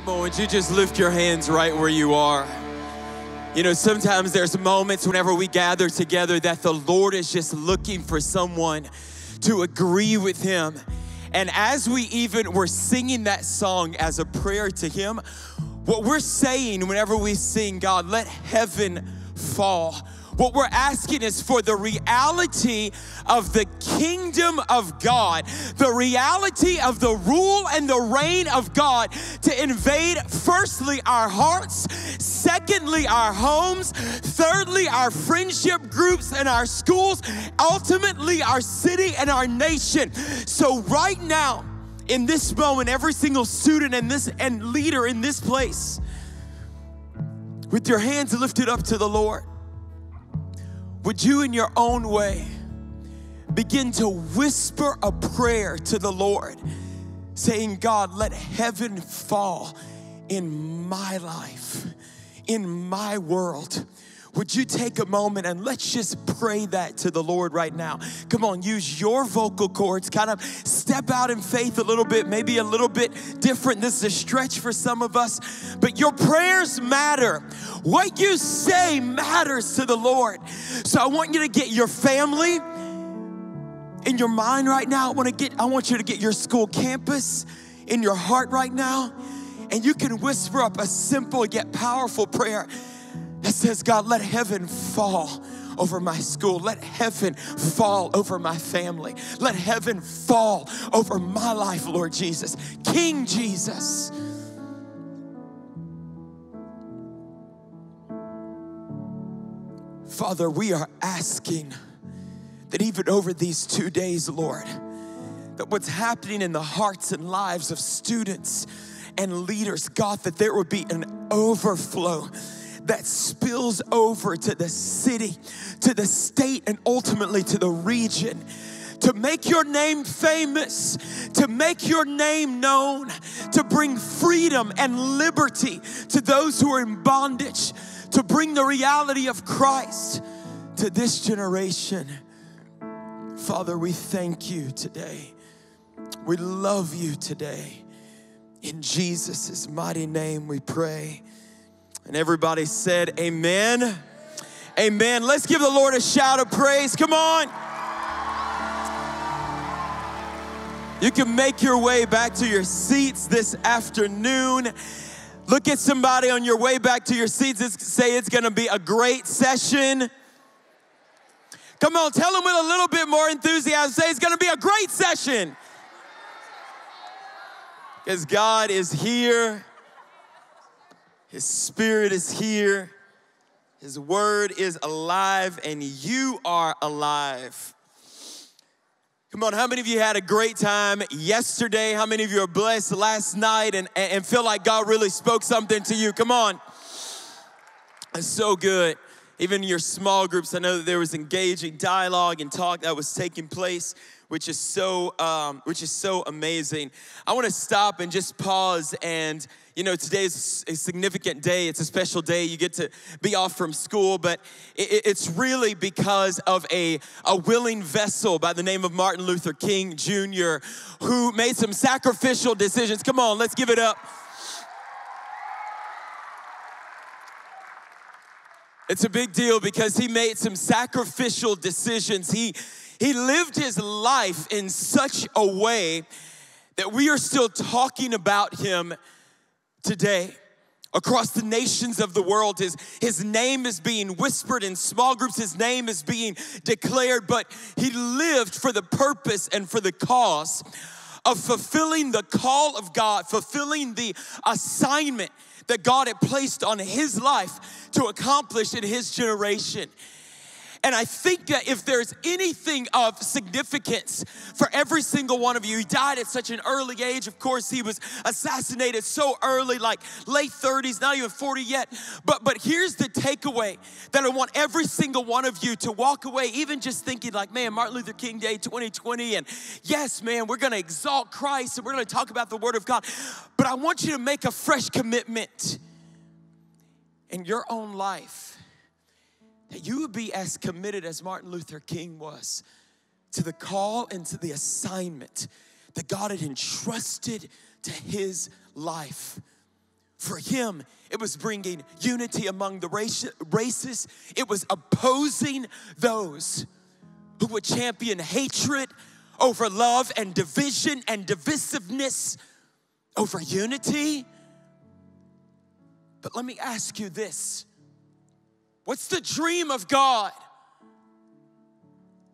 Come on, would you just lift your hands right where you are? You know, sometimes there's moments whenever we gather together that the Lord is just looking for someone to agree with Him. And as we even were singing that song as a prayer to Him, what we're saying whenever we sing, God, let heaven fall what we're asking is for the reality of the kingdom of God, the reality of the rule and the reign of God to invade, firstly, our hearts, secondly, our homes, thirdly, our friendship groups and our schools, ultimately, our city and our nation. So, right now, in this moment, every single student and this and leader in this place, with your hands lifted up to the Lord, would you, in your own way, begin to whisper a prayer to the Lord, saying, God, let heaven fall in my life, in my world. Would you take a moment and let's just pray that to the Lord right now? Come on, use your vocal cords, kind of step out in faith a little bit, maybe a little bit different. This is a stretch for some of us, but your prayers matter. What you say matters to the Lord. So I want you to get your family in your mind right now. I want to get I want you to get your school campus in your heart right now. And you can whisper up a simple yet powerful prayer that says, God, let heaven fall over my school. Let heaven fall over my family. Let heaven fall over my life, Lord Jesus. King Jesus. Father, we are asking that even over these two days, Lord, that what's happening in the hearts and lives of students and leaders, God, that there would be an overflow that spills over to the city, to the state, and ultimately to the region to make your name famous, to make your name known, to bring freedom and liberty to those who are in bondage, to bring the reality of Christ to this generation. Father, we thank you today. We love you today. In Jesus' mighty name we pray. And everybody said, Amen. Amen. Let's give the Lord a shout of praise. Come on. You can make your way back to your seats this afternoon. Look at somebody on your way back to your seats and say it's gonna be a great session. Come on, tell them with a little bit more enthusiasm. Say it's gonna be a great session. Because God is here his Spirit is here. His Word is alive, and you are alive. Come on, how many of you had a great time yesterday? How many of you are blessed last night and, and feel like God really spoke something to you? Come on. It's so good. Even your small groups, I know that there was engaging dialogue and talk that was taking place, which is so, um, which is so amazing. I want to stop and just pause and you know, today is a significant day. It's a special day. You get to be off from school, but it's really because of a, a willing vessel by the name of Martin Luther King Jr., who made some sacrificial decisions. Come on, let's give it up. It's a big deal because he made some sacrificial decisions. He, he lived his life in such a way that we are still talking about him today across the nations of the world. His, his name is being whispered in small groups, his name is being declared, but he lived for the purpose and for the cause of fulfilling the call of God, fulfilling the assignment that God had placed on his life to accomplish in his generation. And I think that if there's anything of significance for every single one of you, he died at such an early age. Of course, he was assassinated so early, like late 30s, not even 40 yet. But but here's the takeaway that I want every single one of you to walk away, even just thinking like, man, Martin Luther King Day 2020, and yes, man, we're gonna exalt Christ and we're gonna talk about the Word of God. But I want you to make a fresh commitment in your own life that you would be as committed as Martin Luther King was to the call and to the assignment that God had entrusted to his life. For him, it was bringing unity among the races. It was opposing those who would champion hatred over love and division and divisiveness over unity. But let me ask you this What's the dream of God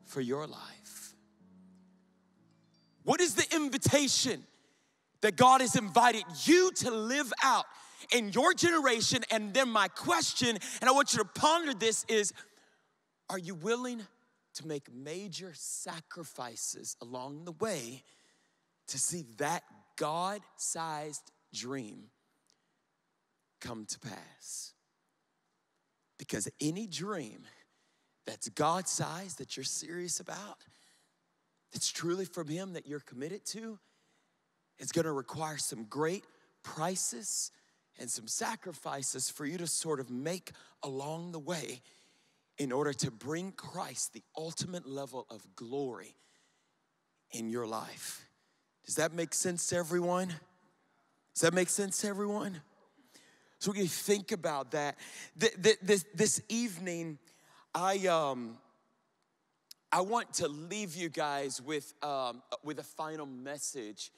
for your life? What is the invitation that God has invited you to live out in your generation? And then, my question, and I want you to ponder this is Are you willing to make major sacrifices along the way to see that God sized dream come to pass? Because any dream that's God sized that you're serious about, that's truly from Him that you're committed to, is gonna require some great prices and some sacrifices for you to sort of make along the way in order to bring Christ the ultimate level of glory in your life. Does that make sense to everyone? Does that make sense to everyone? So we think about that. This, this evening, I um, I want to leave you guys with um, with a final message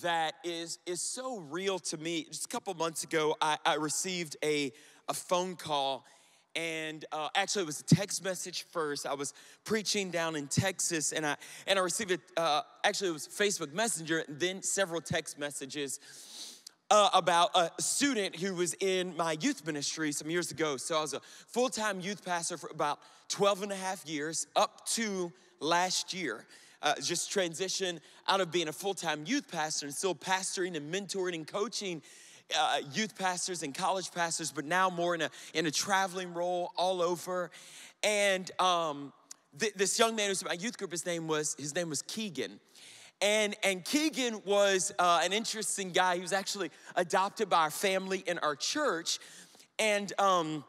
that is is so real to me. Just a couple months ago, I, I received a a phone call and uh, actually it was a text message first i was preaching down in texas and i and i received it uh, actually it was facebook messenger and then several text messages uh, about a student who was in my youth ministry some years ago so i was a full-time youth pastor for about 12 and a half years up to last year uh, just transition out of being a full-time youth pastor and still pastoring and mentoring and coaching uh, youth pastors and college pastors, but now more in a, in a traveling role all over. And um, th- this young man who's in my youth group, his name was, his name was Keegan. And, and Keegan was uh, an interesting guy. He was actually adopted by our family in our church. And um,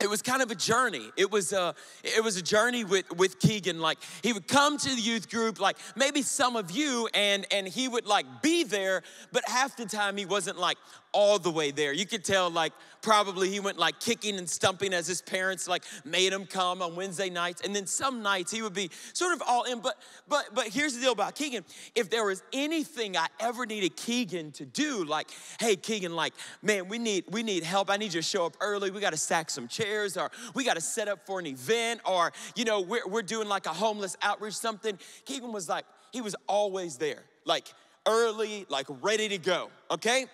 it was kind of a journey. It was a it was a journey with with Keegan. Like he would come to the youth group, like maybe some of you, and and he would like be there, but half the time he wasn't like all the way there. You could tell, like, probably he went like kicking and stumping as his parents like made him come on Wednesday nights. And then some nights he would be sort of all in. But but but here's the deal about Keegan. If there was anything I ever needed Keegan to do, like, hey, Keegan, like, man, we need we need help. I need you to show up early. We got to stack some chairs, or we got to set up for an event, or you know, we're we're doing like a homeless outreach, something. Keegan was like, he was always there. Like early, like ready to go, okay?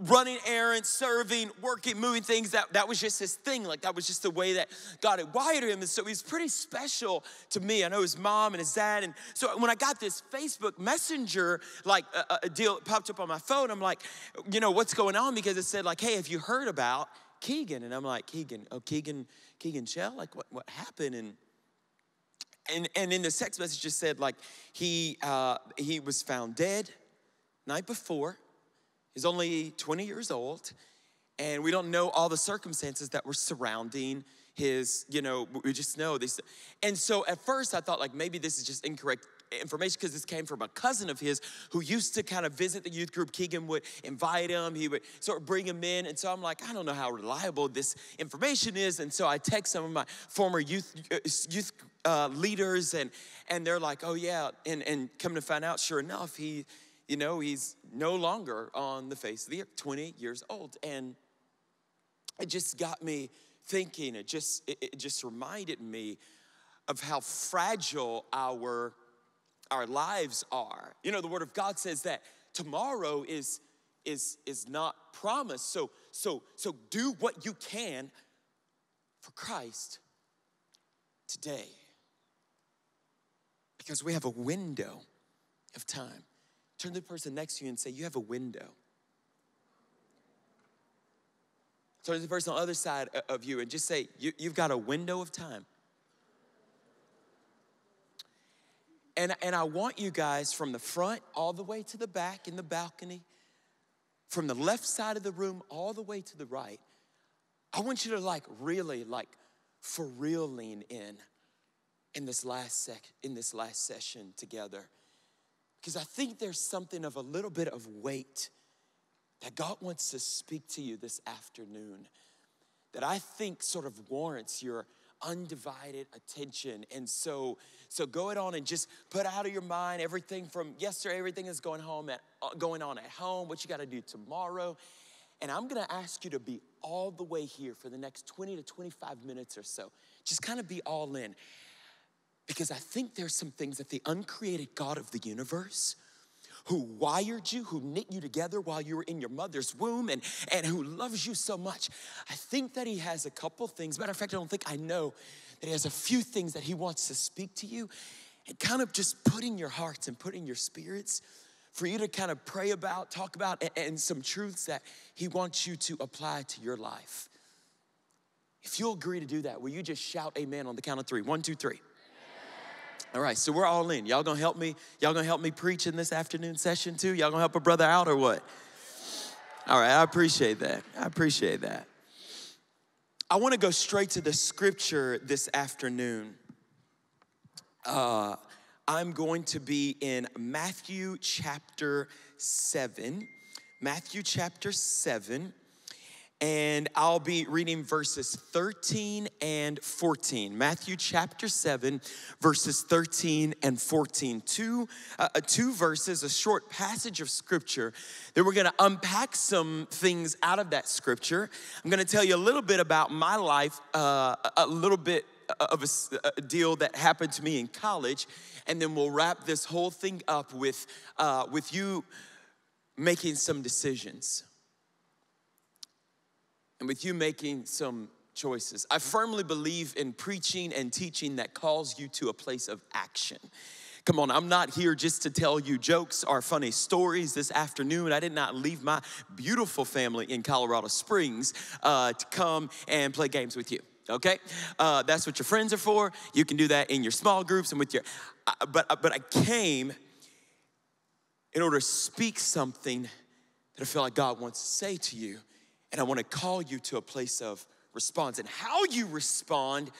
Running errands, serving, working, moving things, that, that was just his thing. Like that was just the way that God had wired him. And so he's pretty special to me. I know his mom and his dad. And so when I got this Facebook Messenger, like a, a deal popped up on my phone, I'm like, you know, what's going on? Because it said like, hey, have you heard about Keegan? And I'm like, Keegan, oh, Keegan, Keegan Shell? Like what, what happened? And and, and in the text message just said like he uh, he was found dead night before. He's only 20 years old, and we don't know all the circumstances that were surrounding his, you know, we just know this. And so at first I thought like maybe this is just incorrect information because this came from a cousin of his who used to kind of visit the youth group. Keegan would invite him, he would sort of bring him in. And so I'm like, I don't know how reliable this information is. And so I text some of my former youth uh, youth uh, leaders, and and they're like, oh yeah. And and come to find out, sure enough, he you know, he's no longer on the face of the earth, 20 years old. And it just got me thinking, it just, it, just reminded me of how fragile our, our lives are. You know, the word of God says that tomorrow is, is, is not promised. So, so, so do what you can for Christ today. Because we have a window of time. Turn to the person next to you and say, You have a window. Turn to the person on the other side of you and just say, you, You've got a window of time. And, and I want you guys from the front all the way to the back in the balcony, from the left side of the room all the way to the right. I want you to like really like for real lean in in this last sec in this last session together because I think there's something of a little bit of weight that God wants to speak to you this afternoon that I think sort of warrants your undivided attention. And so, so go it on and just put out of your mind everything from yesterday, everything is going home at uh, going on at home, what you got to do tomorrow. And I'm to ask you to be all the way here for the next 20 to 25 minutes or so. Just kind of be all in. Because I think there's some things that the uncreated God of the universe who wired you, who knit you together while you were in your mother's womb, and, and who loves you so much. I think that He has a couple things. Matter of fact, I don't think I know that He has a few things that He wants to speak to you and kind of just put in your hearts and put in your spirits for you to kind of pray about, talk about, and, and some truths that He wants you to apply to your life. If you'll agree to do that, will you just shout amen on the count of three? One, two, three. All right, so we're all in. Y'all gonna help me? Y'all gonna help me preach in this afternoon session too? Y'all gonna help a brother out or what? All right, I appreciate that. I appreciate that. I wanna go straight to the scripture this afternoon. Uh, I'm going to be in Matthew chapter 7. Matthew chapter 7 and I'll be reading verses 13 and 14. Matthew chapter 7, verses 13 and 14. Two, uh, uh, two verses, a short passage of scripture that we're gonna unpack some things out of that scripture. I'm gonna tell you a little bit about my life, uh, a little bit of a, a, deal that happened to me in college, and then we'll wrap this whole thing up with, uh, with you making some decisions and with you making some choices. I firmly believe in preaching and teaching that calls you to a place of action. Come on, I'm not here just to tell you jokes or funny stories this afternoon. I did not leave my beautiful family in Colorado Springs uh, to come and play games with you. Okay, uh, that's what your friends are for. You can do that in your small groups and with your. Uh, but but I came in order to speak something that I feel like God wants to say to you and I want to call you to a place of response. And how you respond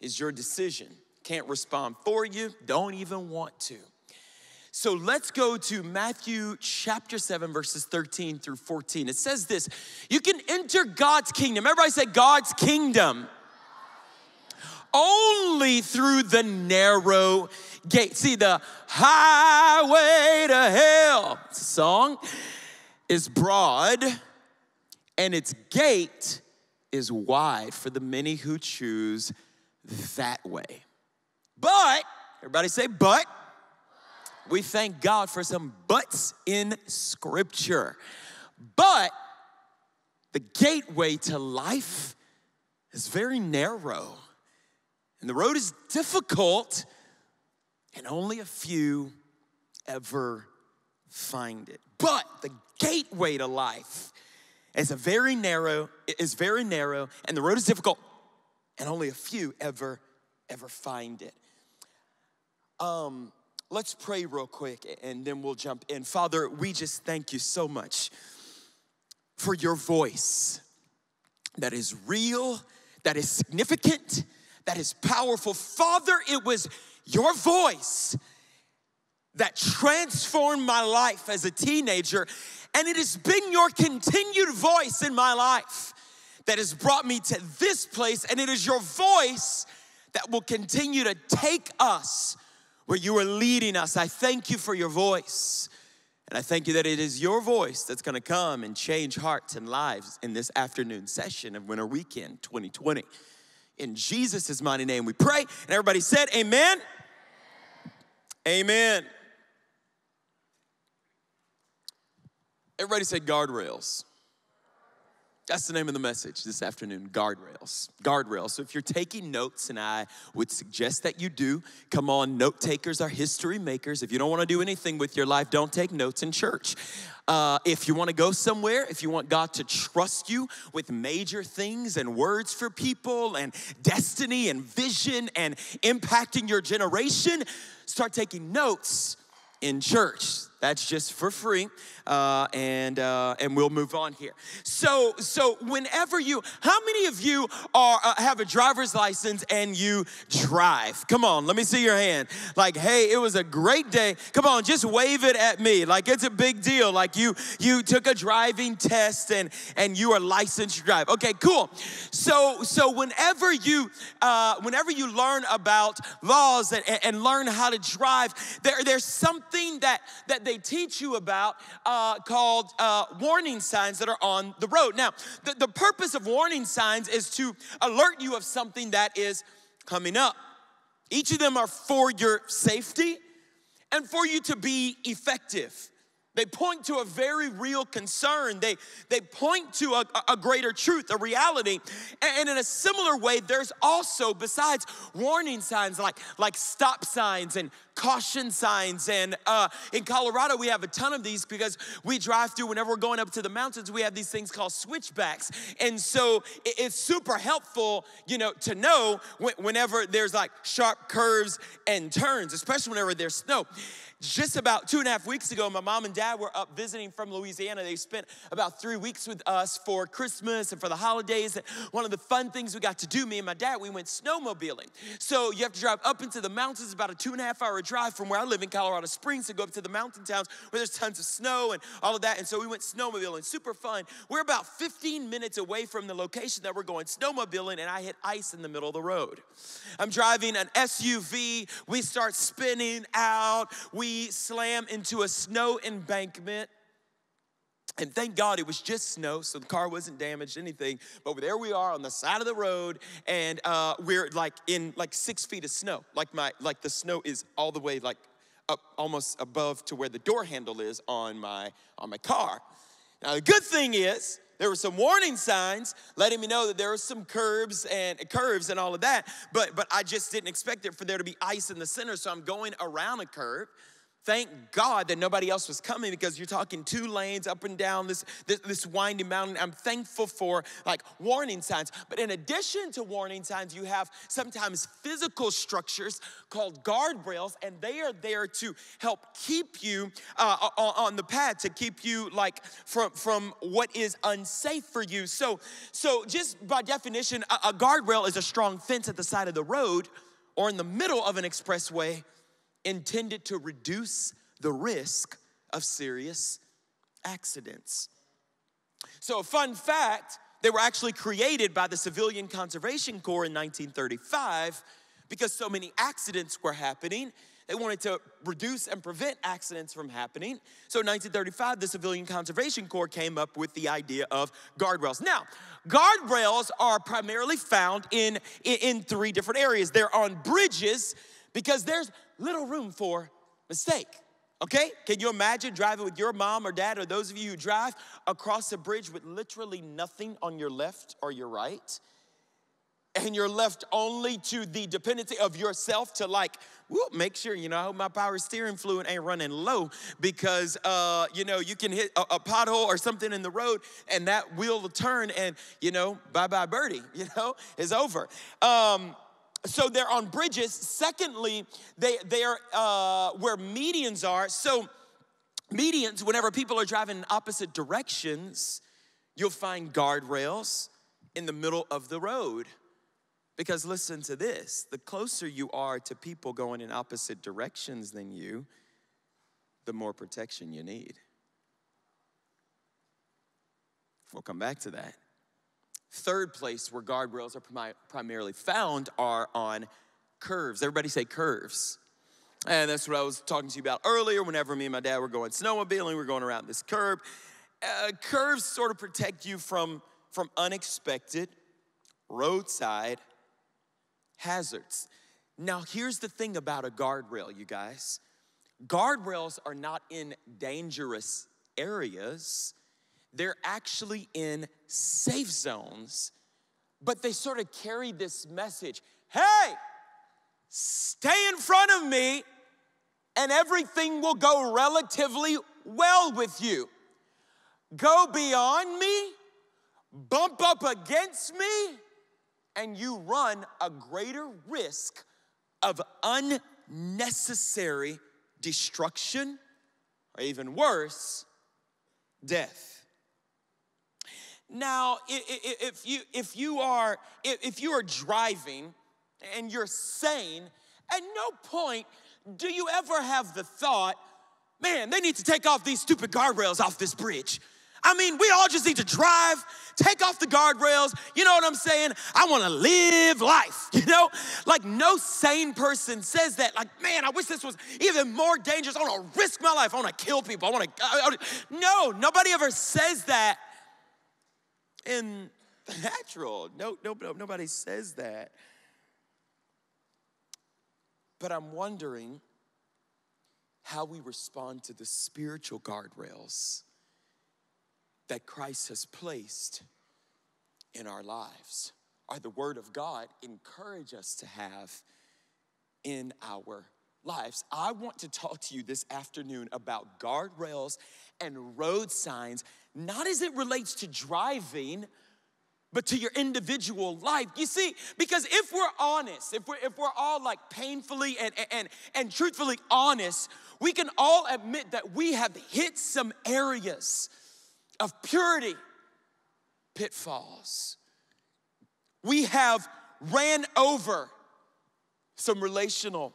is your decision. Can't respond for you, don't even want to. So let's go to Matthew chapter 7, verses 13 through 14. It says this You can enter God's kingdom. Everybody say, God's kingdom. Only through the narrow gate. See, the highway to hell song is broad and its gate is wide for the many who choose that way. But, everybody say, but. We thank God for some buts in Scripture. But the gateway to life is very narrow, and the road is difficult, and only a few ever find it. But the gateway to life it's a very narrow, it is very narrow, and the road is difficult, and only a few ever, ever find it. Um, let's pray real quick and then we'll jump in. Father, we just thank you so much for your voice that is real, that is significant, that is powerful. Father, it was your voice that transformed my life as a teenager and it has been your continued voice in my life that has brought me to this place. And it is your voice that will continue to take us where you are leading us. I thank you for your voice. And I thank you that it is your voice that's gonna come and change hearts and lives in this afternoon session of Winter Weekend 2020. In Jesus' mighty name we pray. And everybody said, Amen. Amen. Everybody say guardrails. That's the name of the message this afternoon guardrails. Guardrails. So if you're taking notes, and I would suggest that you do, come on, note takers are history makers. If you don't want to do anything with your life, don't take notes in church. Uh, if you want to go somewhere, if you want God to trust you with major things and words for people and destiny and vision and impacting your generation, start taking notes in church. That's just for free, uh, and uh, and we'll move on here. So so whenever you, how many of you are uh, have a driver's license and you drive? Come on, let me see your hand. Like, hey, it was a great day. Come on, just wave it at me. Like it's a big deal. Like you you took a driving test and and you are licensed to drive. Okay, cool. So so whenever you uh, whenever you learn about laws and, and learn how to drive, there there's something that that they they teach you about uh, called uh, warning signs that are on the road. Now, the, the purpose of warning signs is to alert you of something that is coming up. Each of them are for your safety and for you to be effective. They point to a very real concern. They, they point to a, a greater truth, a reality. And, in a similar way, there's also, besides warning signs like, like stop signs and caution signs. And uh, in Colorado, we have a ton of these because we drive through whenever we're going up to the mountains, we have these things called switchbacks. And so it's super helpful, you know, to know whenever there's like sharp curves and turns, especially whenever there's snow just about two and a half weeks ago, my mom and dad were up visiting from Louisiana. They spent about three weeks with us for Christmas and for the holidays. And one of the fun things we got to do, me and my dad, we went snowmobiling. So you have to drive up into the mountains, about a two and a half hour drive from where I live in Colorado Springs to go up to the mountain towns where there's tons of snow and all of that. And so we went snowmobiling, super fun. We're about 15 minutes away from the location that we're going snowmobiling, and I hit ice in the middle of the road. I'm driving an SUV. We start spinning out. We slam into a snow embankment. And thank God it was just snow, so the car wasn't damaged, anything. But there we are on the side of the road, and uh, we're like in like six feet of snow. Like my like the snow is all the way like up almost above to where the door handle is on my on my car. Now the good thing is there were some warning signs letting me know that there were some curbs and curves and all of that, but but I just didn't expect it for there to be ice in the center, so I'm going around a curve. Thank God that nobody else was coming because you're talking two lanes up and down this, this, this, winding mountain. I'm thankful for like warning signs. But in addition to warning signs, you have sometimes physical structures called guardrails, and they are there to help keep you uh, on the path, to keep you like from, from what is unsafe for you. So, so just by definition, a, a guardrail is a strong fence at the side of the road or in the middle of an expressway intended to reduce the risk of serious accidents. So, a fun fact they were actually created by the Civilian Conservation Corps in 1935 because so many accidents were happening. They wanted to reduce and prevent accidents from happening. So in 1935, the Civilian Conservation Corps came up with the idea of guardrails. Now, guardrails are primarily found in, in, in three different areas. They're on bridges because there's little room for mistake. Okay? Can you imagine driving with your mom or dad or those of you who drive across a bridge with literally nothing on your left or your right? And you're left only to the dependency of yourself to like, whoop, make sure, you know, I hope my power steering fluid ain't running low because, uh, you know, you can hit a, a pothole or something in the road and that wheel will turn and, you know, bye bye birdie, you know, is over. Um, so they're on bridges. Secondly, they, they are uh, where medians are. So, medians, whenever people are driving in opposite directions, you'll find guardrails in the middle of the road. Because listen to this the closer you are to people going in opposite directions than you, the more protection you need. We'll come back to that. Third place where guardrails are primarily found are on curves. Everybody say curves. And that's what I was talking to you about earlier. Whenever me and my dad were going snowmobiling, we are going around this curve. Uh, curves sort of protect you from, from unexpected roadside hazards. Now, here's the thing about a guardrail, you guys guardrails are not in dangerous areas, they're actually in safe zones, but they sort of carry this message hey, stay in front of me, and everything will go relatively well with you. Go beyond me, bump up against me, and you run a greater risk of unnecessary destruction or even worse, death. Now, if you, if you are if you are driving and you're sane, at no point do you ever have the thought, man, they need to take off these stupid guardrails off this bridge. I mean, we all just need to drive, take off the guardrails. You know what I'm saying? I want to live life, you know? Like, no sane person says that. Like, man, I wish this was even more dangerous. I want to risk my life. I want to kill people. I want to. No, nobody ever says that in the natural. No, no, no, nobody says that. But I'm wondering how we respond to the spiritual guardrails that Christ has placed in our lives are the Word of God encourage us to have in our lives. I want to talk to you this afternoon about guardrails and road signs, not as it relates to driving, but to your individual life. You see, because if we're honest, if we're, if we're all like painfully and, and, and truthfully honest, we can all admit that we have hit some areas of purity pitfalls. We have ran over some relational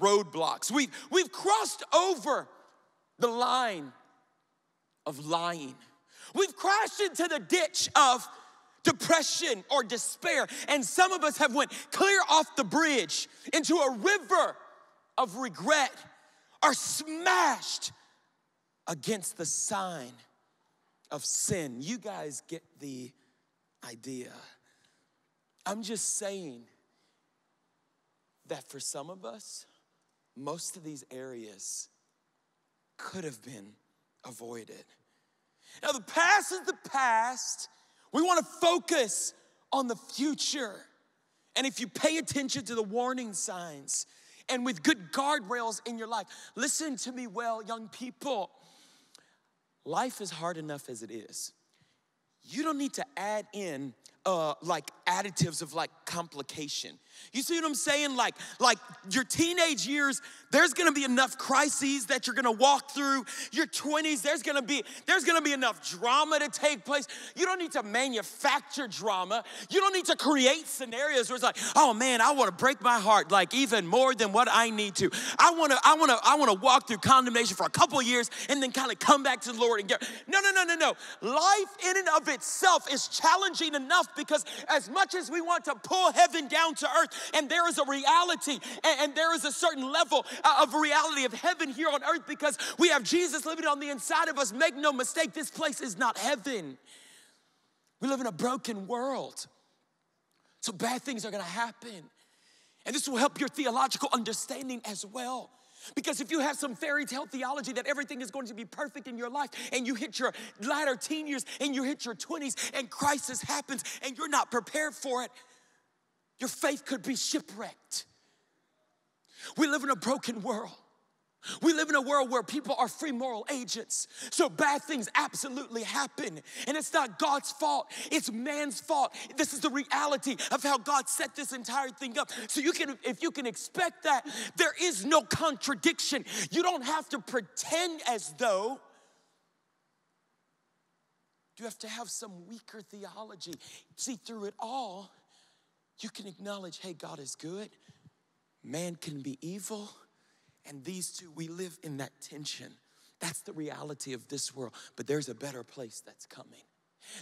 roadblocks. We've, we've crossed over the line of lying. We've crashed into the ditch of depression or despair. And some of us have went clear off the bridge into a river of regret are smashed against the sign of sin. You guys get the idea. I'm just saying that for some of us, most of these areas could have been avoided. Now, the past is the past. We want to focus on the future. And if you pay attention to the warning signs and with good guardrails in your life, listen to me well, young people. Life is hard enough as it is. You don't need to add in uh, like additives of like complication. You see what I'm saying? Like, like your teenage years, there's gonna be enough crises that you're gonna walk through. Your 20s, there's gonna be, there's gonna be enough drama to take place. You don't need to manufacture drama. You don't need to create scenarios where it's like, oh man, I wanna break my heart like even more than what I need to. I wanna, I wanna, I wanna walk through condemnation for a couple years and then kind of come back to the Lord and get. No, no, no, no, no. Life in and of itself is challenging enough because as much as we want to pull heaven down to earth, and there is a reality, and, and there is a certain level uh, of reality of heaven here on earth because we have Jesus living on the inside of us. Make no mistake, this place is not heaven. We live in a broken world. So bad things are gonna happen. And this will help your theological understanding as well. Because if you have some fairy tale theology that everything is going to be perfect in your life, and you hit your latter teen years and you hit your 20s, and crisis happens and you're not prepared for it, your faith could be shipwrecked. We live in a broken world. We live in a world where people are free moral agents. So bad things absolutely happen. And it's not God's fault, it's man's fault. This is the reality of how God set this entire thing up. So you can if you can expect that, there is no contradiction. You don't have to pretend as though you have to have some weaker theology. See, through it all, you can acknowledge, hey, God is good, man can be evil and these two, we live in that tension. That's the reality of this world. But there's a better place that's coming.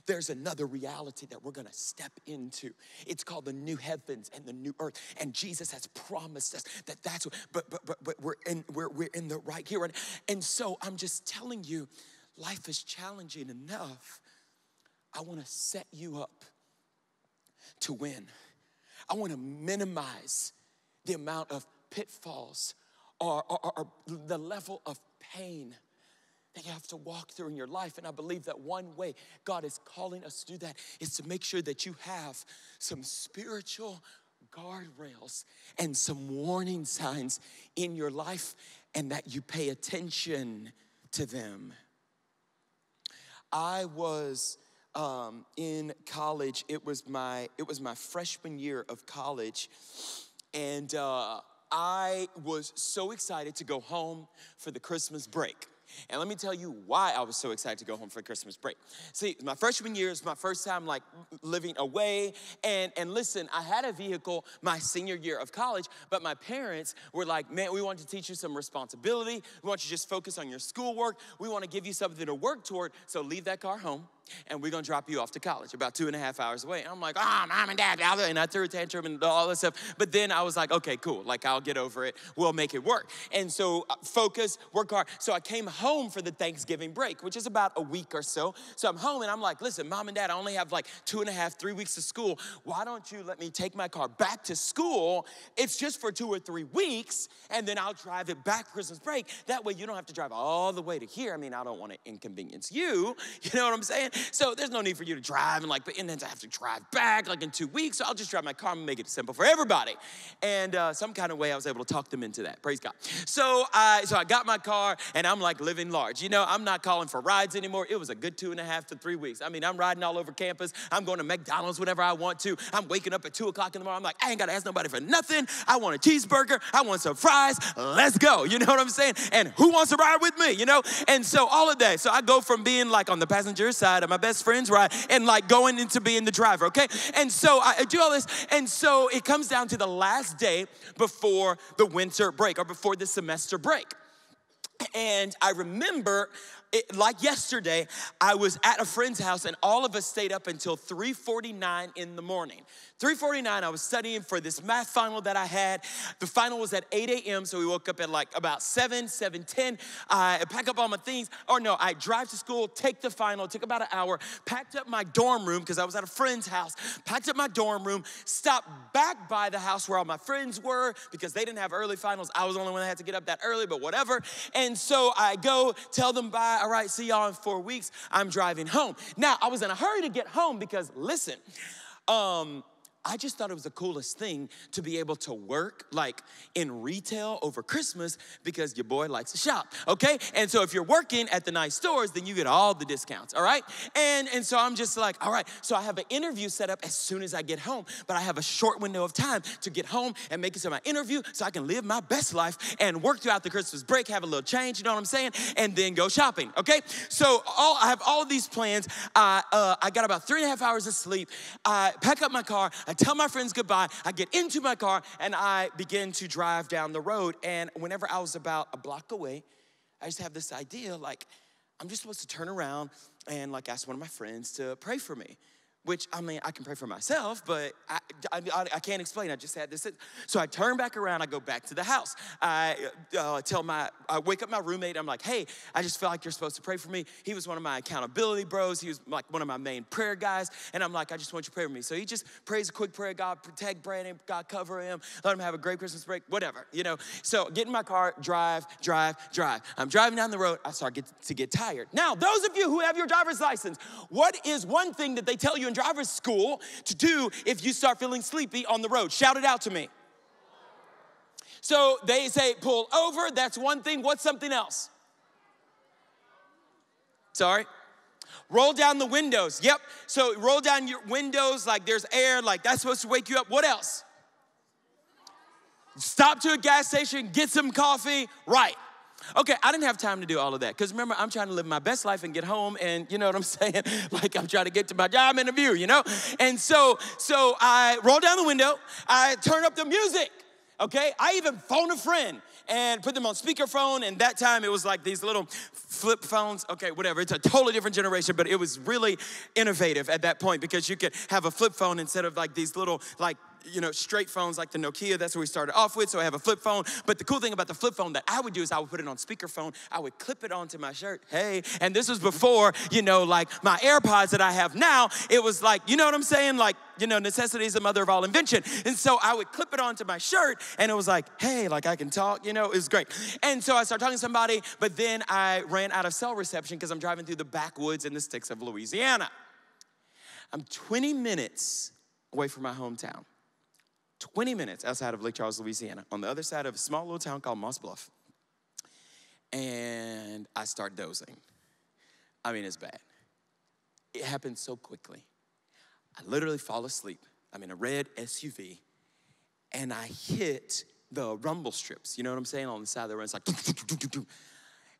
There's another reality that we're gonna step into. It's called the new heavens and the new earth. And Jesus has promised us that that's what, but but but, but we're in we're, we're in the right here. And, and so I'm just telling you, life is challenging enough. I wanna set you up to win. I wanna minimize the amount of pitfalls the level of pain that you have to walk through in your life. And I believe that one way God is calling us to do that is to make sure that you have some spiritual guardrails and some warning signs in your life and that you pay attention to them. I was um, in college. It was my it was my freshman year of college, and uh, I was so excited to go home for the Christmas break. And let me tell you why I was so excited to go home for Christmas break. See, my freshman year is my first time like living away. And, and listen, I had a vehicle my senior year of college, but my parents were like, man, we want to teach you some responsibility. We want you to just focus on your schoolwork. We want to give you something to work toward. So leave that car home and we're gonna drop you off to college about two and a half hours away. And I'm like, ah, oh, mom and dad, and I threw a tantrum and all this stuff. But then I was like, okay, cool, like I'll get over it, we'll make it work. And so uh, focus, work hard. So I came home for the Thanksgiving break, which is about a week or so. So I'm home and I'm like, listen, mom and dad, I only have like two and a half, three weeks of school. Why don't you let me take my car back to school? It's just for two or three weeks, and then I'll drive it back Christmas break. That way you don't have to drive all the way to here. I mean, I don't want to inconvenience you. You know what I'm saying? So there's no need for you to drive and like, but and then I have to drive back like in two weeks. So I'll just drive my car and make it simple for everybody. And uh, some kind of way I was able to talk them into that. Praise God. So I so I got my car and I'm like living large. You know, I'm not calling for rides anymore. It was a good two and a half to three weeks. I mean, I'm riding all over campus. I'm going to McDonald's whenever I want to. I'm waking up at two o'clock in the morning. I'm like, I ain't gotta ask nobody for nothing. I want a cheeseburger. I want some fries. Let's go. You know what I'm saying? And who wants to ride with me? You know? And so all of that. So I go from being like on the passenger side of my best friend's ride and like going into being the driver, okay? And so I do all this. And so it comes down to the last day before the winter break or before the semester break. And I remember it, like yesterday, I was at a friend's house and all of us stayed up until 3:49 in the morning. 3:49, I was studying for this math final that I had. The final was at 8 a.m., so we woke up at like about 7, 7:10. I pack up all my things. Or no, I drive to school, take the final. Took about an hour. Packed up my dorm room because I was at a friend's house. Packed up my dorm room. Stopped back by the house where all my friends were because they didn't have early finals. I was the only one that had to get up that early, but whatever. And so I go tell them bye. All right, see y'all in four weeks. I'm driving home. Now I was in a hurry to get home because listen. Um, I just thought it was the coolest thing to be able to work like in retail over Christmas because your boy likes to shop, okay? And so if you're working at the nice stores, then you get all the discounts, all right? And, and so I'm just like, all right, so I have an interview set up as soon as I get home, but I have a short window of time to get home and make it to my interview so I can live my best life and work throughout the Christmas break, have a little change, you know what I'm saying? And then go shopping, okay? So all, I have all these plans. Uh, uh, I got about three and a half hours of sleep. I pack up my car. I tell my friends goodbye. I get into my car and I begin to drive down the road. And whenever I was about a block away, I just have this idea like, I'm just supposed to turn around and like ask one of my friends to pray for me which I mean, I can pray for myself, but I, I, I, can't explain. I just had this. So I turn back around, I go back to the house. I uh, tell my, I wake up my roommate, I'm like, hey, I just feel like you're supposed to pray for me. He was one of my accountability bros. He was like one of my main prayer guys. And I'm like, I just want you to pray for me. So he just prays a quick prayer God protect Brandon, God cover him, let him have a great Christmas break, whatever, you know. So get in my car, drive, drive, drive. I'm driving down the road, I start get, to get tired. Now, those of you who have your driver's license, what is one thing that they tell you in driver's school to do if you start feeling sleepy on the road? Shout it out to me. So they say pull over, that's one thing. What's something else? Sorry? Roll down the windows. Yep. So roll down your windows like there's air, like that's supposed to wake you up. What else? Stop to a gas station, get some coffee. Right. Okay, I didn't have time to do all of that because remember, I'm trying to live my best life and get home, and you know what I'm saying? Like I'm trying to get to my job interview, you know? And so, so I roll down the window, I turn up the music. Okay, I even phone a friend and put them on speakerphone. And that time it was like these little flip phones. Okay, whatever. It's a totally different generation, but it was really innovative at that point because you could have a flip phone instead of like these little like you know, straight phones like the Nokia. That's what we started off with. So I have a flip phone. But the cool thing about the flip phone that I would do is I would put it on speakerphone. I would clip it onto my shirt. Hey, and this was before, you know, like my AirPods that I have now. It was like, you know what I'm saying? Like, you know, necessity is the mother of all invention. And so I would clip it onto my shirt and it was like, hey, like I can talk, you know, it was great. And so I started talking to somebody, but then I ran out of cell reception because I'm driving through the backwoods in the sticks of Louisiana. I'm 20 minutes away from my hometown. 20 minutes outside of Lake Charles, Louisiana, on the other side of a small little town called Moss Bluff. And I start dozing. I mean, it's bad. It happened so quickly. I literally fall asleep. I'm in a red SUV and I hit the rumble strips. You know what I'm saying? On the side of the road, it's like,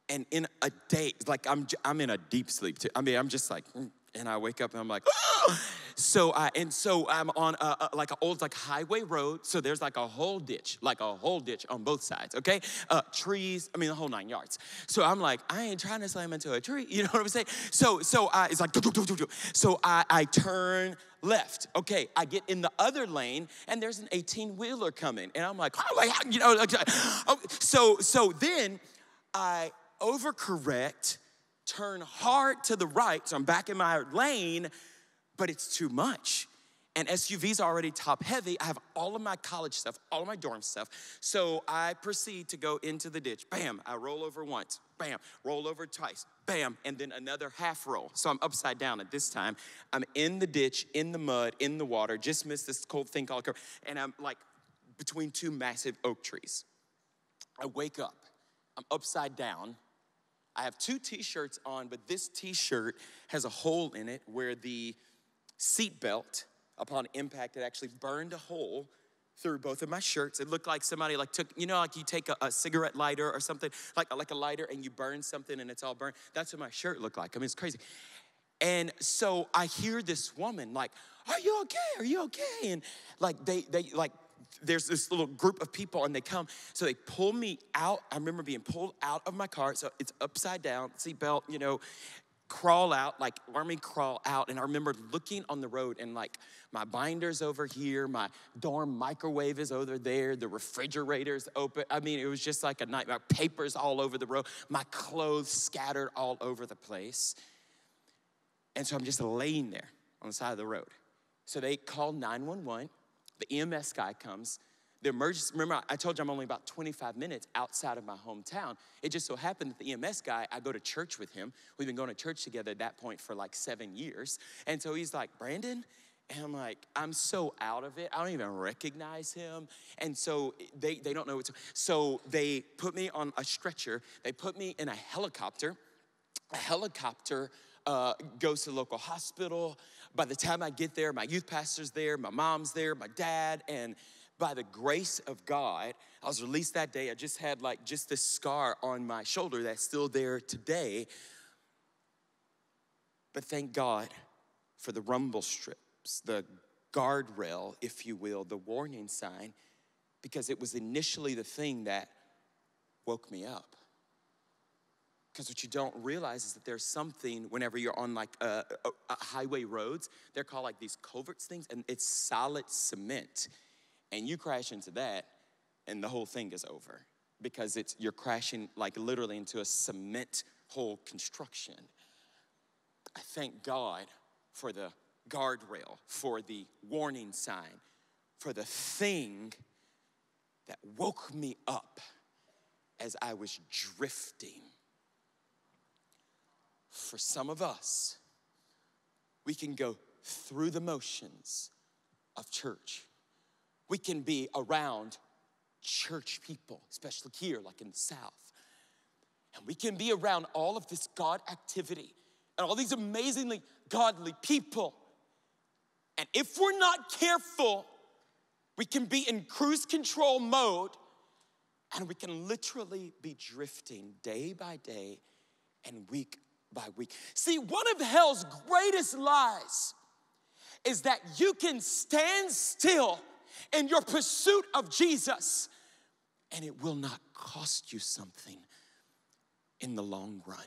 and in a day, like I'm, I'm in a deep sleep too. I mean, I'm just like, mm, and I wake up and I'm like, so I and so I'm on a, a, like an old like highway road. So there's like a whole ditch, like a whole ditch on both sides. Okay, uh, trees. I mean the whole nine yards. So I'm like, I ain't trying to slam into a tree. You know what I'm saying? So so I, it's like, so I, I turn left. Okay, I get in the other lane and there's an 18 wheeler coming, and I'm like, oh, you know, oh, so so then I overcorrect turn hard to the right, so I'm back in my lane, but it's too much. And SUV's already top heavy. I have all of my college stuff, all of my dorm stuff. So I proceed to go into the ditch. Bam, I roll over once. Bam, roll over twice. Bam, and then another half roll. So I'm upside down at this time. I'm in the ditch, in the mud, in the water, just missed this cold thing called curve. And I'm like between two massive oak trees. I wake up, I'm upside down I have two t shirts on, but this t shirt has a hole in it where the seatbelt, upon impact, it actually burned a hole through both of my shirts. It looked like somebody like took, you know, like you take a, a, cigarette lighter or something, like, like a lighter, and you burn something and it's all burned. That's what my shirt looked like. I mean, it's crazy. And so I hear this woman like, "Are you okay? Are you okay?" And like they they like there's this little group of people and they come. So they pull me out. I remember being pulled out of my car. So it's upside down, seatbelt, you know, crawl out, like army crawl out. And I remember looking on the road and like my binder's over here, my dorm microwave is over there, the refrigerator's open. I mean, it was just like a nightmare. Papers all over the road, my clothes scattered all over the place. And so I'm just laying there on the side of the road. So they call 911 the EMS guy comes. The emergency, remember, I told you I'm only about 25 minutes outside of my hometown. It just so happened that the EMS guy, I go to church with him. We've been going to church together at that point for like seven years. And so he's like, Brandon? And I'm like, I'm so out of it. I don't even recognize him. And so they, they don't know what to. So they put me on a stretcher. They put me in a helicopter. A helicopter uh, goes to the local hospital. By the time I get there, my youth pastor's there, my mom's there, my dad, and by the grace of God, I was released that day. I just had like just this scar on my shoulder that's still there today. But thank God for the rumble strips, the guardrail, if you will, the warning sign, because it was initially the thing that woke me up. Because what you don't realize is that there's something whenever you're on like a, a, a highway roads, they're called like these culverts things, and it's solid cement. And you crash into that, and the whole thing is over because it's you're crashing like literally into a cement whole construction. I thank God for the guardrail, for the warning sign, for the thing that woke me up as I was drifting for some of us, we can go through the motions of church. We can be around church people, especially here, like in the South. And we can be around all of this God activity and all these amazingly godly people. And if we're not careful, we can be in cruise control mode and we can literally be drifting day by day and week by week. See, one of hell's greatest lies is that you can stand still in your pursuit of Jesus and it will not cost you something in the long run.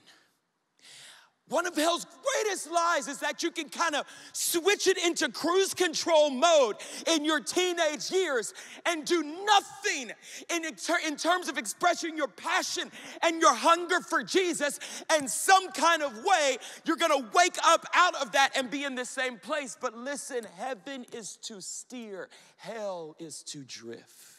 One of hell's greatest lies is that you can kind of switch it into cruise control mode in your teenage years and do nothing in, in terms of expressing your passion and your hunger for Jesus. And some kind of way, you're gonna wake up out of that and be in the same place. But listen, heaven is to steer, hell is to drift.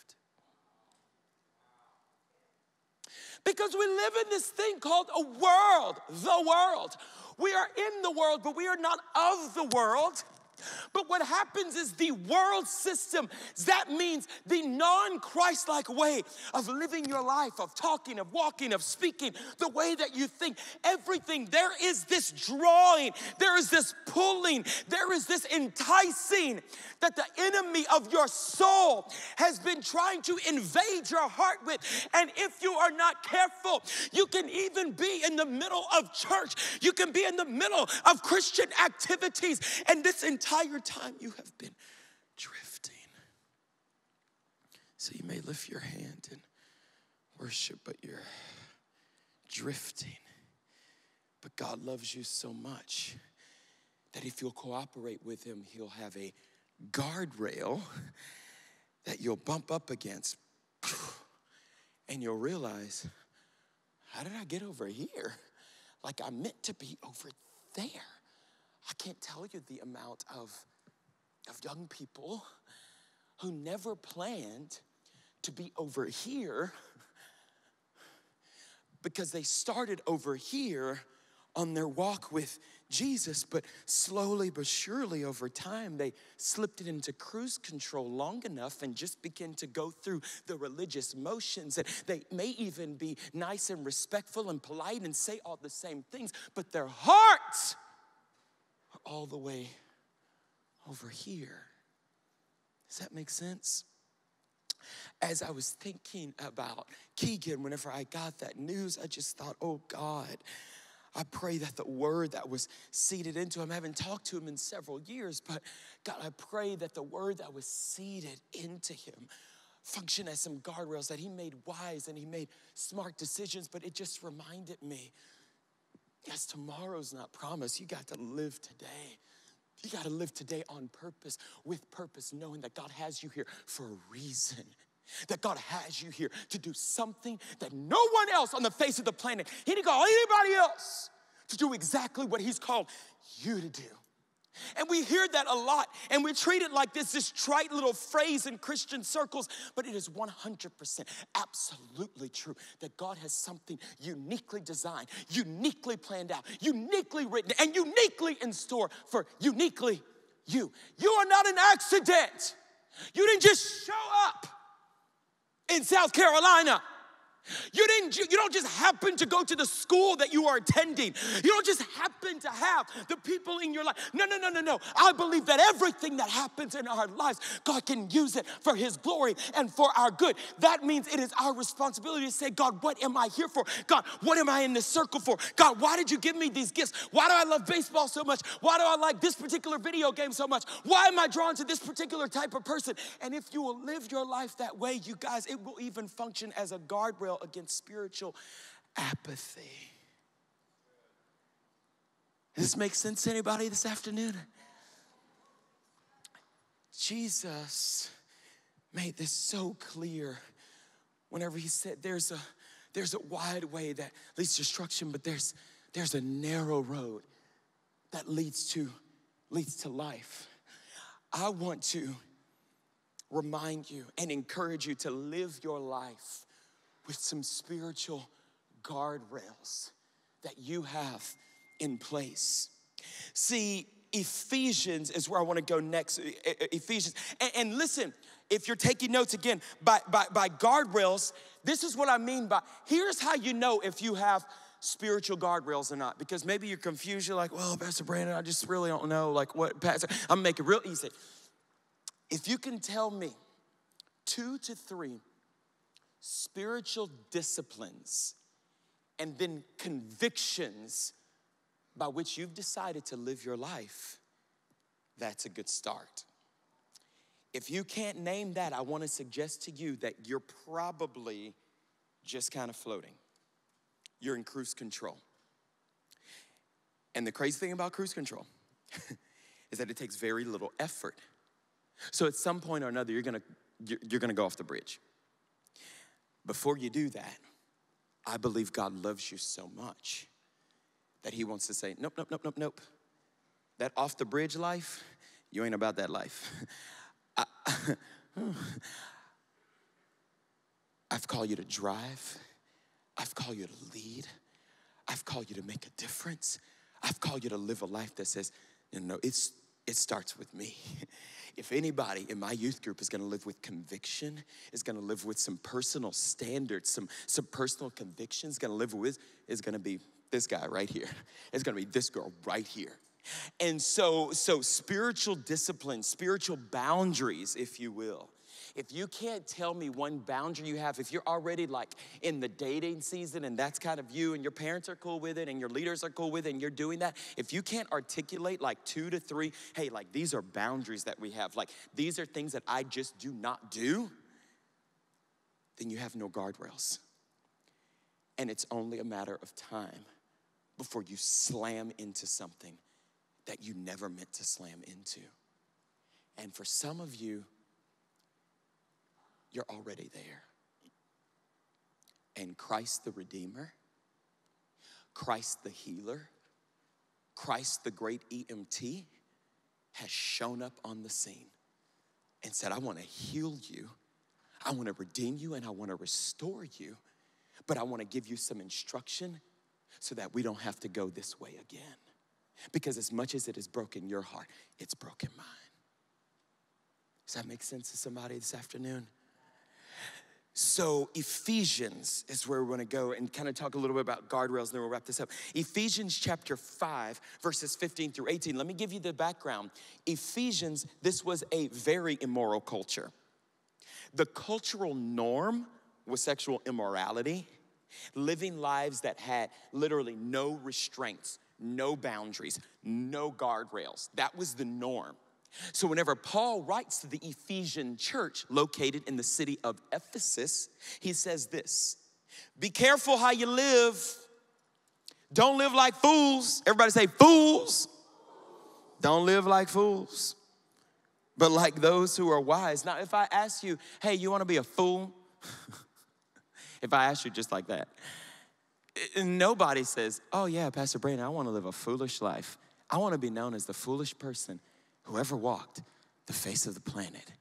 Because we live in this thing called a world, the world. We are in the world, but we are not of the world. But what happens is the world system, that means the non Christ like way of living your life, of talking, of walking, of speaking, the way that you think, everything. There is this drawing, there is this pulling, there is this enticing that the enemy of your soul has been trying to invade your heart with. And if you are not careful, you can even be in the middle of church, you can be in the middle of Christian activities, and this entire time you have been drifting. So you may lift your hand and worship, but you're drifting. But God loves you so much that if you'll cooperate with Him, He'll have a guardrail that you'll bump up against. And you'll realize, how did I get over here? Like I'm meant to be over there. I can't tell you the amount of, of young people who never planned to be over here because they started over here on their walk with Jesus, but slowly but surely over time, they slipped it into cruise control long enough and just begin to go through the religious motions. And they may even be nice and respectful and polite and say all the same things, but their hearts all the way over here. Does that make sense? As I was thinking about Keegan, whenever I got that news, I just thought, oh God, I pray that the word that was seeded into him, I haven't talked to him in several years, but God, I pray that the word that was seeded into him function as some guardrails, that he made wise and he made smart decisions, but it just reminded me yes, tomorrow's not promised. You got to live today. You got to live today on purpose, with purpose, knowing that God has you here for a reason. That God has you here to do something that no one else on the face of the planet, He didn't call anybody else to do exactly what He's called you to do. And we hear that a lot, and we treat it like this, this trite little phrase in Christian circles, but it is 100% absolutely true that God has something uniquely designed, uniquely planned out, uniquely written, and uniquely in store for uniquely you. You are not an accident. You didn't just show up in South Carolina. You didn't you don't just happen to go to the school that you are attending. You don't just happen to have the people in your life. No, no, no, no, no. I believe that everything that happens in our lives, God can use it for his glory and for our good. That means it is our responsibility to say, God, what am I here for? God, what am I in this circle for? God, why did you give me these gifts? Why do I love baseball so much? Why do I like this particular video game so much? Why am I drawn to this particular type of person? And if you will live your life that way, you guys, it will even function as a guardrail against spiritual apathy. Does this make sense to anybody this afternoon? Jesus made this so clear whenever he said there's a there's a wide way that leads to destruction, but there's there's a narrow road that leads to leads to life. I want to remind you and encourage you to live your life with some spiritual guardrails that you have in place. See, Ephesians is where I want to go next. Ephesians. And, and, listen, if you're taking notes again, by, by, by guardrails, this is what I mean by here's how you know if you have spiritual guardrails or not. Because maybe you're confused. You're like, well, Pastor Brandon, I just really don't know. Like, what, Pastor? I'm making it real easy. If you can tell me two to three spiritual disciplines and then convictions by which you've decided to live your life, that's a good start. If you can't name that, I want to suggest to you that you're probably just kind of floating. You're in cruise control. And the crazy thing about cruise control is that it takes very little effort. So at some point or another, you're gonna, you're gonna go off the bridge. Before you do that, I believe God loves you so much that He wants to say, Nope, nope, nope, nope, nope. That off the bridge life, you ain't about that life. I, I've called you to drive, I've called you to lead, I've called you to make a difference, I've called you to live a life that says, you know, it's it starts with me. If anybody in my youth group is gonna live with conviction, is gonna live with some personal standards, some, some personal convictions, gonna live with, is gonna be this guy right here. It's gonna be this girl right here. And so, so spiritual discipline, spiritual boundaries, if you will, if you can't tell me one boundary you have, if you're already like in the dating season and that's kind of you and your parents are cool with it and your leaders are cool with it and you're doing that, if you can't articulate like two to three, hey, like these are boundaries that we have, like these are things that I just do not do, then you have no guardrails. And it's only a matter of time before you slam into something that you never meant to slam into. And for some of you, you're already there. And Christ the Redeemer, Christ the Healer, Christ the great EMT has shown up on the scene and said, I want to heal you, I want to redeem you, and I want to restore you, but I want to give you some instruction so that we don't have to go this way again. Because as much as it has broken your heart, it's broken mine. Does that make sense to somebody this afternoon? So, Ephesians is where we're gonna go and kind of talk a little bit about guardrails, and then we'll wrap this up. Ephesians chapter 5, verses 15 through 18. Let me give you the background. Ephesians, this was a very immoral culture. The cultural norm was sexual immorality, living lives that had literally no restraints, no boundaries, no guardrails. That was the norm. So, whenever Paul writes to the Ephesian church located in the city of Ephesus, he says this Be careful how you live. Don't live like fools. Everybody say, fools. Don't live like fools, but like those who are wise. Now, if I ask you, hey, you wanna be a fool? if I ask you just like that, nobody says, oh, yeah, Pastor Brandon, I wanna live a foolish life. I wanna be known as the foolish person whoever walked the face of the planet,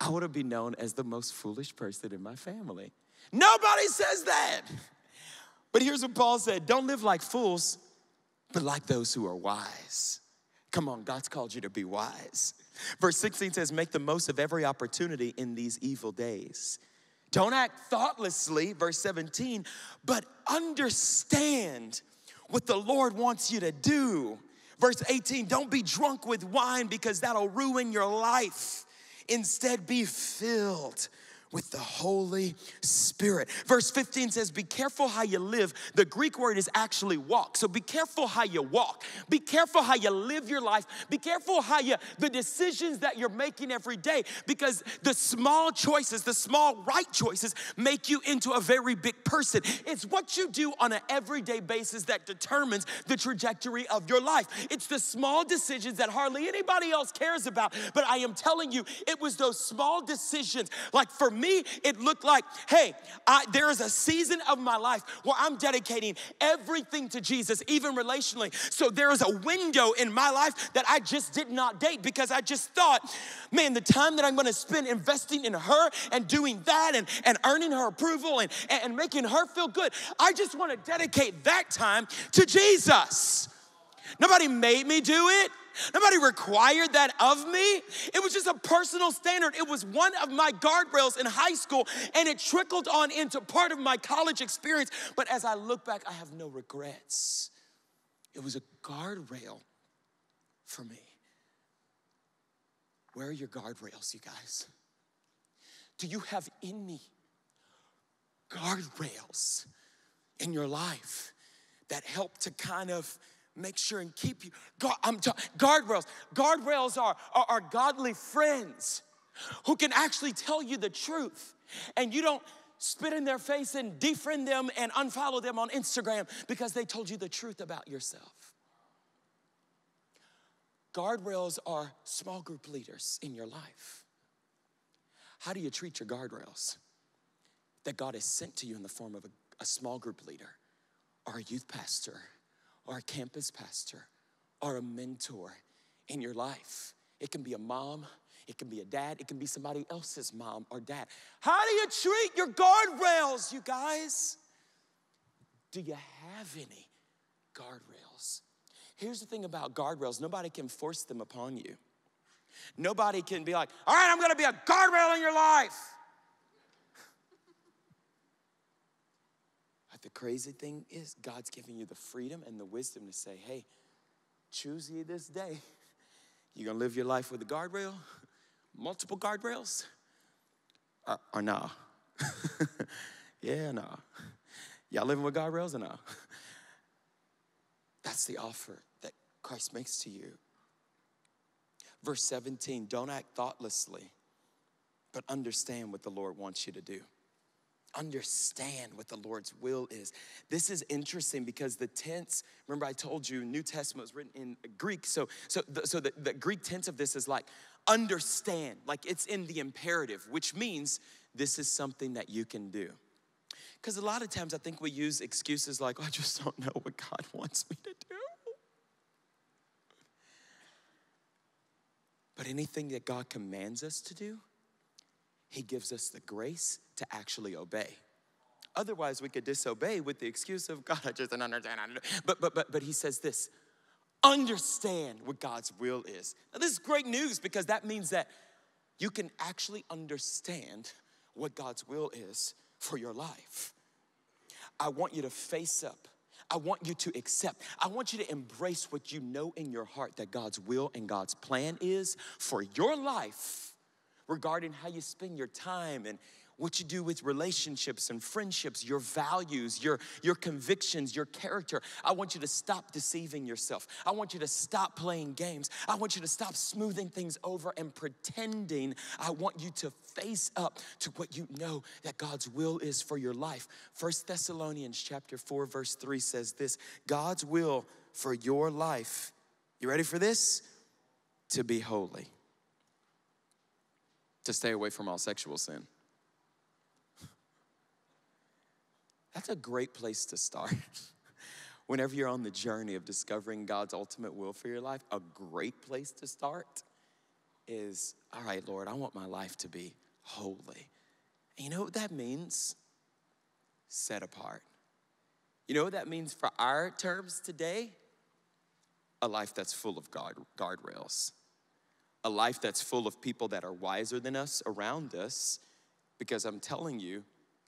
I would have been known as the most foolish person in my family. Nobody says that. But here's what Paul said don't live like fools, but like those who are wise. Come on, God's called you to be wise. Verse 16 says, Make the most of every opportunity in these evil days. Don't act thoughtlessly, verse 17, but understand what the Lord wants you to do. Verse 18, don't be drunk with wine because that'll ruin your life. Instead, be filled with the Holy Spirit. Verse 15 says, Be careful how you live. The Greek word is actually walk. So be careful how you walk. Be careful how you live your life. Be careful how you, the decisions that you're making every day, because the small choices, the small right choices, make you into a very big person. It's what you do on an everyday basis that determines the trajectory of your life. It's the small decisions that hardly anybody else cares about. But I am telling you, it was those small decisions, like for me, it looked like, hey, I, there is a season of my life where I'm dedicating everything to Jesus, even relationally. So there is a window in my life that I just did not date because I just thought, man, the time that I'm gonna spend investing in her and doing that and, and earning her approval and, and making her feel good, I just wanna dedicate that time to Jesus. Nobody made me do it. Nobody required that of me. It was just a personal standard. It was one of my guardrails in high school, and it trickled on into part of my college experience. But as I look back, I have no regrets. It was a guardrail for me. Where are your guardrails, you guys? Do you have any guardrails in your life that help to kind of make sure and keep you. God, I'm ta- guardrails. Guardrails are, are, are godly friends who can actually tell you the truth. And you don't spit in their face and defriend them and unfollow them on Instagram because they told you the truth about yourself. Guardrails are small group leaders in your life. How do you treat your guardrails that God has sent to you in the form of a, a small group leader or a youth pastor? Or a campus pastor or a mentor in your life. It can be a mom, it can be a dad, it can be somebody else's mom or dad. How do you treat your guardrails, you guys? Do you have any guardrails? Here's the thing about guardrails nobody can force them upon you. Nobody can be like, all right, I'm gonna be a guardrail in your life. The crazy thing is, God's giving you the freedom and the wisdom to say, hey, choose ye this day. You're gonna live your life with a guardrail, multiple guardrails, or, or nah? yeah, nah. Y'all living with guardrails or nah? That's the offer that Christ makes to you. Verse 17 don't act thoughtlessly, but understand what the Lord wants you to do. Understand what the Lord's will is. This is interesting because the tense, remember I told you New Testament was written in Greek. So, so, the, so the, the Greek tense of this is like understand, like it's in the imperative, which means this is something that you can do. Because a lot of times I think we use excuses like, oh, I just don't know what God wants me to do. But anything that God commands us to do, He gives us the grace to actually obey. Otherwise, we could disobey with the excuse of God, I just don't understand. But but but but He says this: understand what God's will is. Now, this is great news because that means that you can actually understand what God's will is for your life. I want you to face up I want you to accept. I want you to embrace what you know in your heart that God's will and God's plan is for your life regarding how you spend your time and what you do with relationships and friendships, your values, your, your convictions, your character. I want you to stop deceiving yourself. I want you to stop playing games. I want you to stop smoothing things over and pretending. I want you to face up to what you know that God's will is for your life. First Thessalonians chapter 4 verse 3 says this, God's will for your life. You ready for this? To be holy. To stay away from all sexual sin That's a great place to start. Whenever you're on the journey of discovering God's ultimate will for your life, a great place to start is all right, Lord, I want my life to be holy. And you know what that means? Set apart. You know what that means for our terms today? A life that's full of guard, guardrails. A life that's full of people that are wiser than us around us. Because I'm telling you,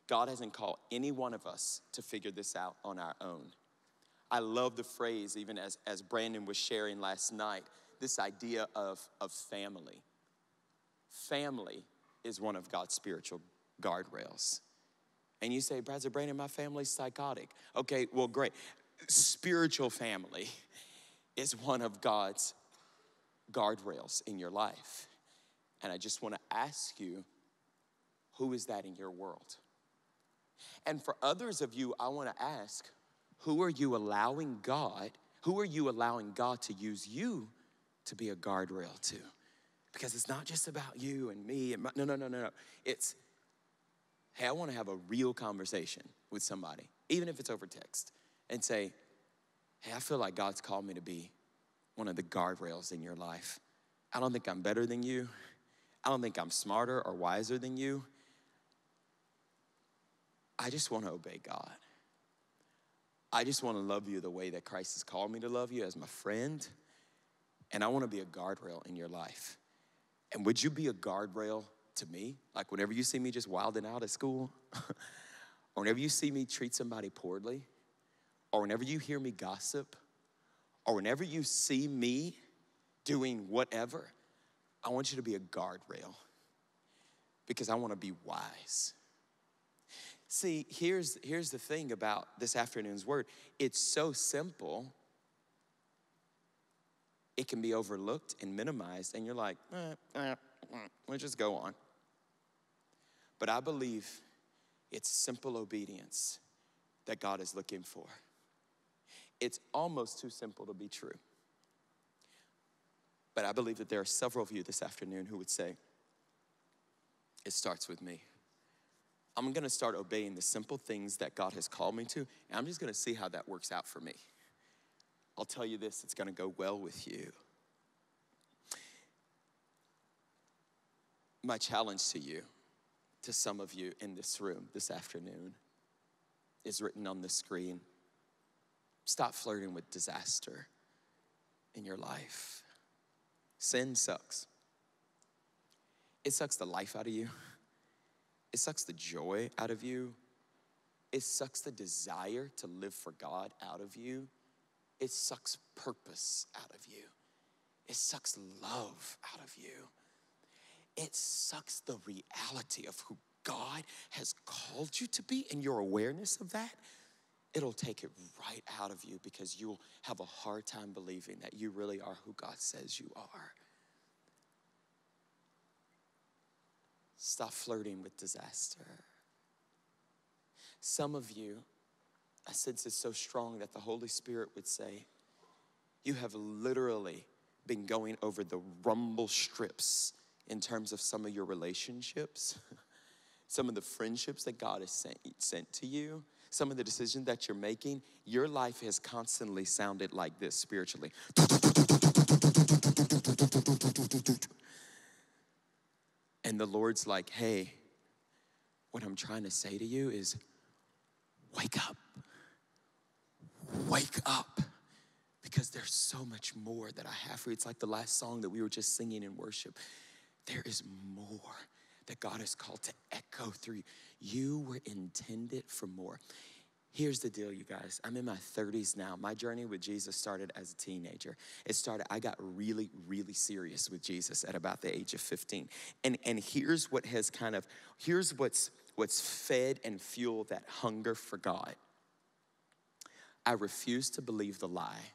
God hasn't called any one of us to figure this out on our own. I love the phrase, even as, as Brandon was sharing last night, this idea of, of family. Family is one of God's spiritual guardrails. And you say, Brother Brandon, my family's psychotic. Okay, well, great. Spiritual family is one of God's guardrails in your life. And I just want to ask you, who is that in your world? And for others of you, I want to ask who are you allowing God, who are you allowing God to use you to be a guardrail to? Because it's not just about you and me and my, no, no, no, no, no. It's, hey, I want to have a real conversation with somebody, even if it's over text, and say, hey, I feel like God's called me to be one of the guardrails in your life. I don't think I'm better than you. I don't think I'm smarter or wiser than you. I just want to obey God. I just want to love you the way that Christ has called me to love you as my friend. And I want to be a guardrail in your life. And would you be a guardrail to me? Like whenever you see me just wilding out at school, or whenever you see me treat somebody poorly, or whenever you hear me gossip, or whenever you see me doing whatever, I want you to be a guardrail because I want to be wise. See, here's, here's the thing about this afternoon's word it's so simple, it can be overlooked and minimized, and you're like, eh, eh, eh, we'll just go on. But I believe it's simple obedience that God is looking for. It's almost too simple to be true. But I believe that there are several of you this afternoon who would say, it starts with me. I'm gonna start obeying the simple things that God has called me to, and I'm just gonna see how that works out for me. I'll tell you this, it's gonna go well with you. My challenge to you, to some of you in this room this afternoon, is written on the screen. Stop flirting with disaster. in your life. Sin sucks. It sucks the life out of you. It sucks the joy out of you. It sucks the desire to live for God out of you. It sucks purpose out of you. It sucks love out of you. It sucks the reality of who God has called you to be and your awareness of that. It'll take it right out of you because you'll have a hard time believing that you really are who God says you are. Stop flirting with disaster. Some of you, I sense it's so strong that the Holy Spirit would say, You have literally been going over the rumble strips in terms of some of your relationships, some of the friendships that God has sent, sent to you, some of the decisions that you're making. Your life has constantly sounded like this spiritually. And the Lord's like, hey, what I'm trying to say to you is wake up. Wake up. Because there's so much more that I have for you. It's like the last song that we were just singing in worship. There is more that God has called to echo through you. You were intended for more. Here's the deal, you guys. I'm in my 30s now. My journey with Jesus started as a teenager. It started, I got really, really serious with Jesus at about the age of 15. And, and here's what has kind of, here's what's what's fed and fueled that hunger for God. I refuse to believe the lie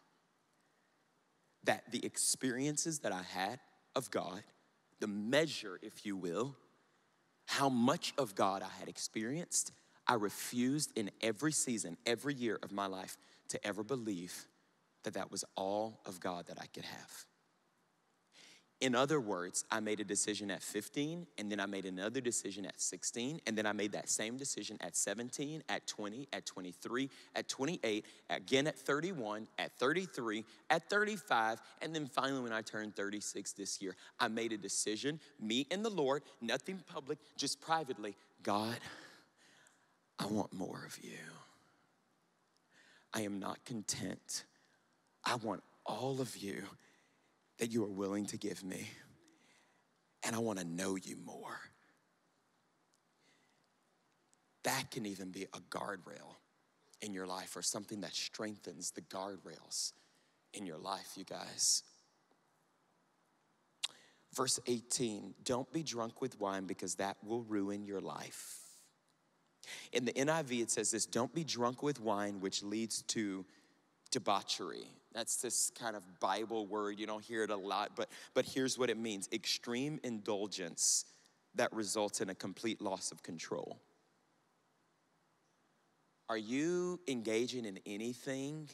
that the experiences that I had of God, the measure, if you will, how much of God I had experienced, I refused in every season, every year of my life to ever believe that that was all of God that I could have. In other words, I made a decision at 15, and then I made another decision at 16, and then I made that same decision at 17, at 20, at 23, at 28, again at 31, at 33, at 35, and then finally when I turned 36 this year, I made a decision, me and the Lord, nothing public, just privately. God, I want more of you. I am not content. I want all of you that you are willing to give me. And I want to know you more. That can even be a guardrail in your life or something that strengthens the guardrails in your life, you guys. Verse 18 Don't be drunk with wine because that will ruin your life. In the NIV, it says this Don't be drunk with wine, which leads to debauchery. That's this kind of Bible word. You don't hear it a lot, but, but here's what it means extreme indulgence that results in a complete loss of control. Are you engaging in anything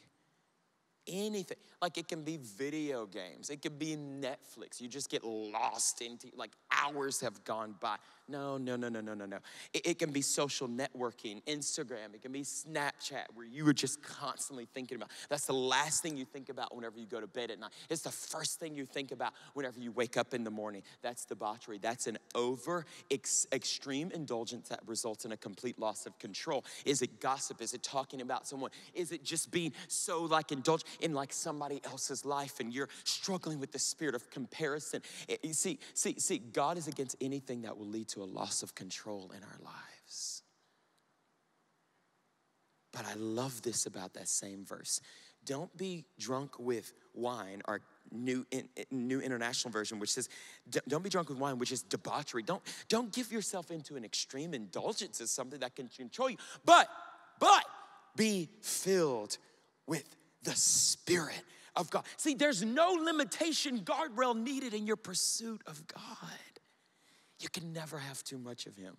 anything. Like it can be video games, it can be Netflix. You just get lost into like hours have gone by. No, no, no, no, no, no, no. It, it, can be social networking, Instagram, it can be Snapchat where you are just constantly thinking about. That's the last thing you think about whenever you go to bed at night. It's the first thing you think about whenever you wake up in the morning. That's debauchery. That's an over ex- extreme indulgence that results in a complete loss of control. Is it gossip? Is it talking about someone? Is it just being so like indulged? In like somebody else's life and you're struggling with the spirit of comparison. Eh, you see, see, see, God is against anything that will lead to a loss of control in our lives. But I love this about that same verse. Don't be drunk with wine, or new, eh, new international version, which says, don't be drunk with wine, which is debauchery. Don't, don't give yourself into an extreme indulgence as something that can control you. But, but be filled with the Spirit of God. See, there's no limitation guardrail needed in your pursuit of God. You can never have too much of Him.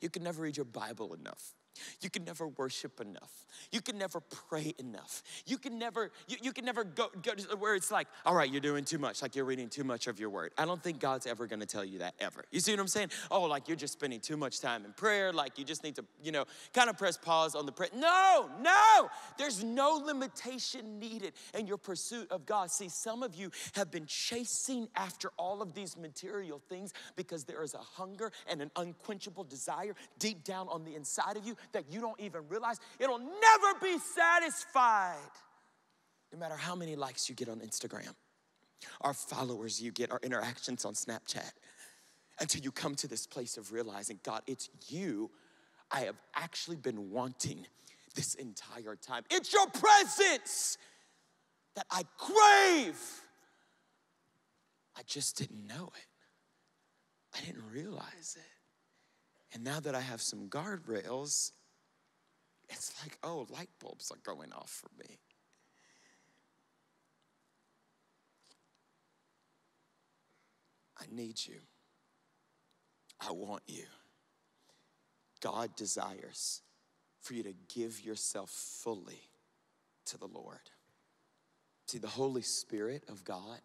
You can never read your Bible enough. You can never worship enough. You can never pray enough. You can never, you, you can never go, go to where it's like, all right, you're doing too much, like you're reading too much of your word. I don't think God's ever gonna tell you that ever. You see what I'm saying? Oh, like you're just spending too much time in prayer, like you just need to, you know, kind of press pause on the prayer. No, no, there's no limitation needed in your pursuit of God. See, some of you have been chasing after all of these material things because there is a hunger and an unquenchable desire deep down on the inside of you that you don't even realize it'll never be satisfied no matter how many likes you get on Instagram, our followers you get, our interactions on Snapchat, until you come to this place of realizing, God, it's you I have actually been wanting this entire time. It's your presence that I crave. I just didn't know it, I didn't realize it. And now that I have some guardrails, it's like, oh, light bulbs are going off for me. I need you. I want you. God desires for you to give yourself fully to the Lord. See, the Holy Spirit of God,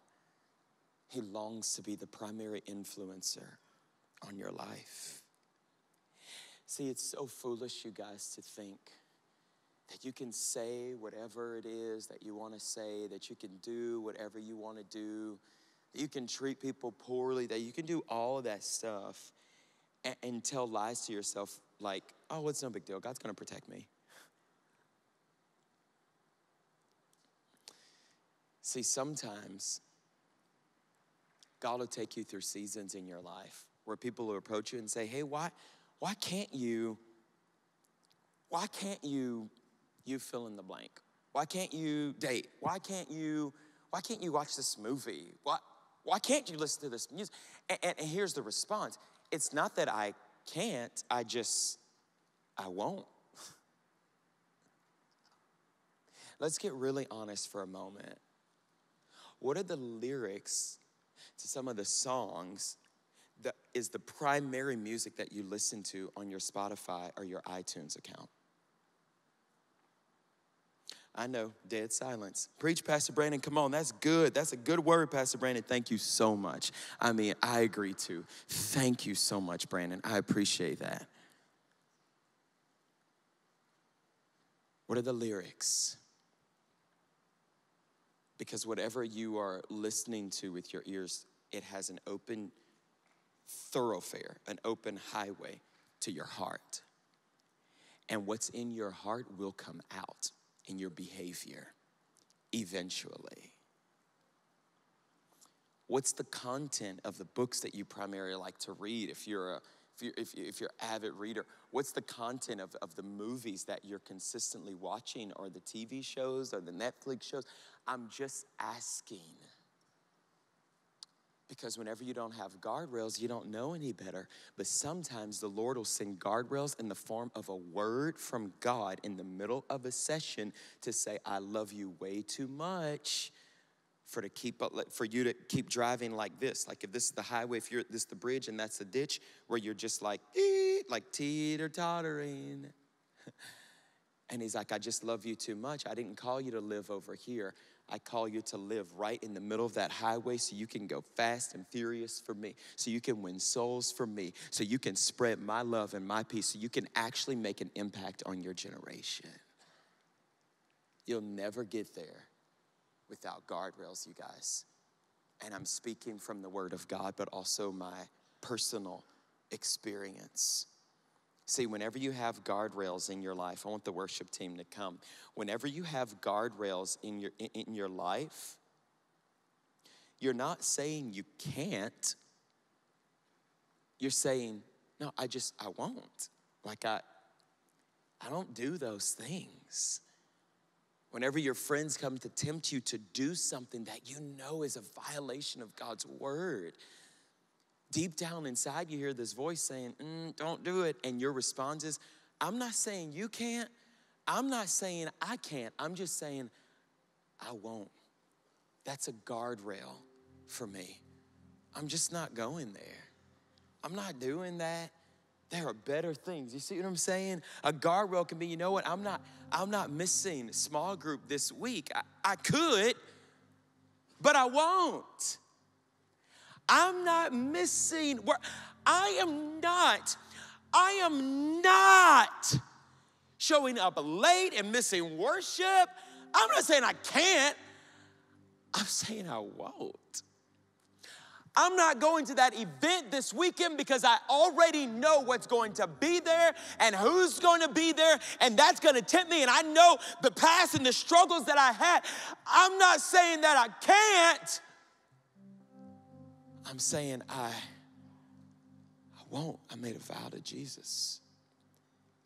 He longs to be the primary influencer on your life. See, it's so foolish, you guys, to think that you can say whatever it is that you want to say, that you can do whatever you want to do, that you can treat people poorly, that you can do all of that stuff and, and tell lies to yourself like, oh, it's no big deal. God's going to protect me. See, sometimes God will take you through seasons in your life where people will approach you and say, hey, why, why can't you, why can't you, you fill in the blank? Why can't you date? Why can't you, why can't you watch this movie? Why, why can't you listen to this music? And, and, and here's the response it's not that I can't, I just, I won't. Let's get really honest for a moment. What are the lyrics to some of the songs that is the primary music that you listen to on your Spotify or your iTunes account? I know, dead silence. Preach, Pastor Brandon. Come on, that's good. That's a good word, Pastor Brandon. Thank you so much. I mean, I agree too. Thank you so much, Brandon. I appreciate that. What are the lyrics? Because whatever you are listening to with your ears, it has an open thoroughfare, an open highway to your heart. And what's in your heart will come out in your behavior eventually. What's the content of the books that you primarily like to read if you're a if you're, if, if you're avid reader what's the content of, of the movies that you're consistently watching or the tv shows or the netflix shows i'm just asking because whenever you don't have guardrails, you don't know any better. But sometimes the Lord will send guardrails in the form of a word from God in the middle of a session to say, I love you way too much for to keep for you to keep driving like this. Like if this is the highway, if you're this is the bridge and that's the ditch, where you're just like, like teeter tottering. And he's like, I just love you too much. I didn't call you to live over here. I call you to live right in the middle of that highway so you can go fast and furious for me, so you can win souls for me, so you can spread my love and my peace, so you can actually make an impact on your generation. You'll never get there without guardrails, you guys. And I'm speaking from the Word of God, but also my personal experience. See, whenever you have guardrails in your life, I want the worship team to come. Whenever you have guardrails in your, in your life, you're not saying you can't. You're saying, no, I just, I won't. Like, I, I don't do those things. Whenever your friends come to tempt you to do something that you know is a violation of God's word, deep down inside, you hear this voice saying, mm, Don't do it. And your response is, I'm not saying you can't. I'm not saying I can't. I'm just saying I won't. That's a guardrail for me. I'm just not going there. I'm not doing that. There are better things. You see what I'm saying? A guardrail can be, you know what? I'm not, I'm not missing small group this week. I, I could, but I won't. I'm not missing. I am not. I am not showing up late and missing worship. I'm not saying I can't. I'm saying I won't. I'm not going to that event this weekend because I already know what's going to be there and who's going to be there, and that's going to tempt me. And I know the past and the struggles that I had. I'm not saying that I can't. I'm saying I, I won't. I made a vow to Jesus,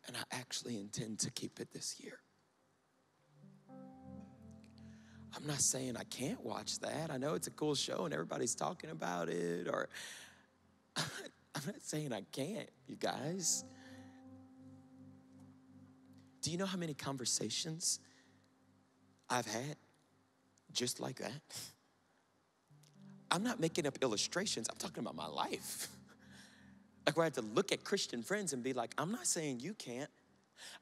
and I actually intend to keep it this year. I'm not saying I can't watch that. I know it's a cool show and everybody's talking about it, or I'm not saying I can't, you guys. Do you know how many conversations I've had just like that? I'm not making up illustrations, I'm talking about my life. Like where I have to look at Christian friends and be like, I'm not saying you can't.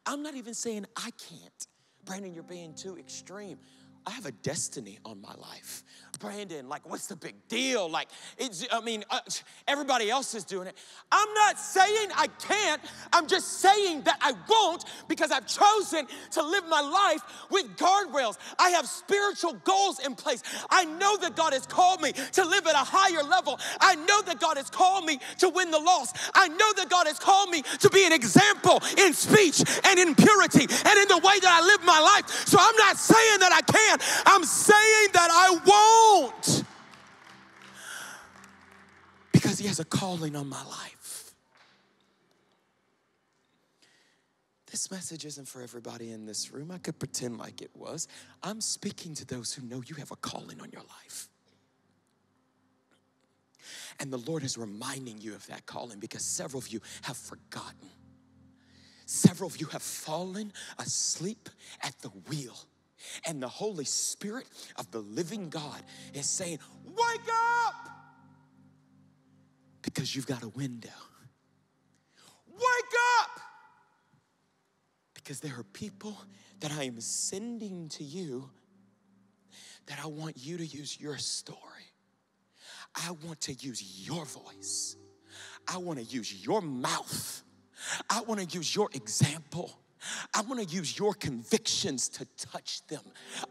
I'm not even saying I can't. Brandon, you're being too extreme. I have a destiny on my life. Brandon, like, what's the big deal? Like, it's, I mean, uh, everybody else is doing it. I'm not saying I can't. I'm just saying that I won't because I've chosen to live my life with guardrails. I have spiritual goals in place. I know that God has called me to live at a higher level. I know that God has called me to win the lost. I know that God has called me to be an example in speech and in purity and in the way that I live my life. So I'm not saying that I can't. I'm saying that I won't. Because He has a calling on my life. This message isn't for everybody in this room. I could pretend like it was. I'm speaking to those who know you have a calling on your life. And the Lord is reminding you of that calling because several of you have forgotten. Several of you have fallen asleep at the wheel. And the Holy Spirit of the living God is saying, Wake up! Because you've got a window. Wake up! Because there are people that I am sending to you that I want you to use your story. I want to use your voice. I want to use your mouth. I want to use your example. I want to use your convictions to touch them.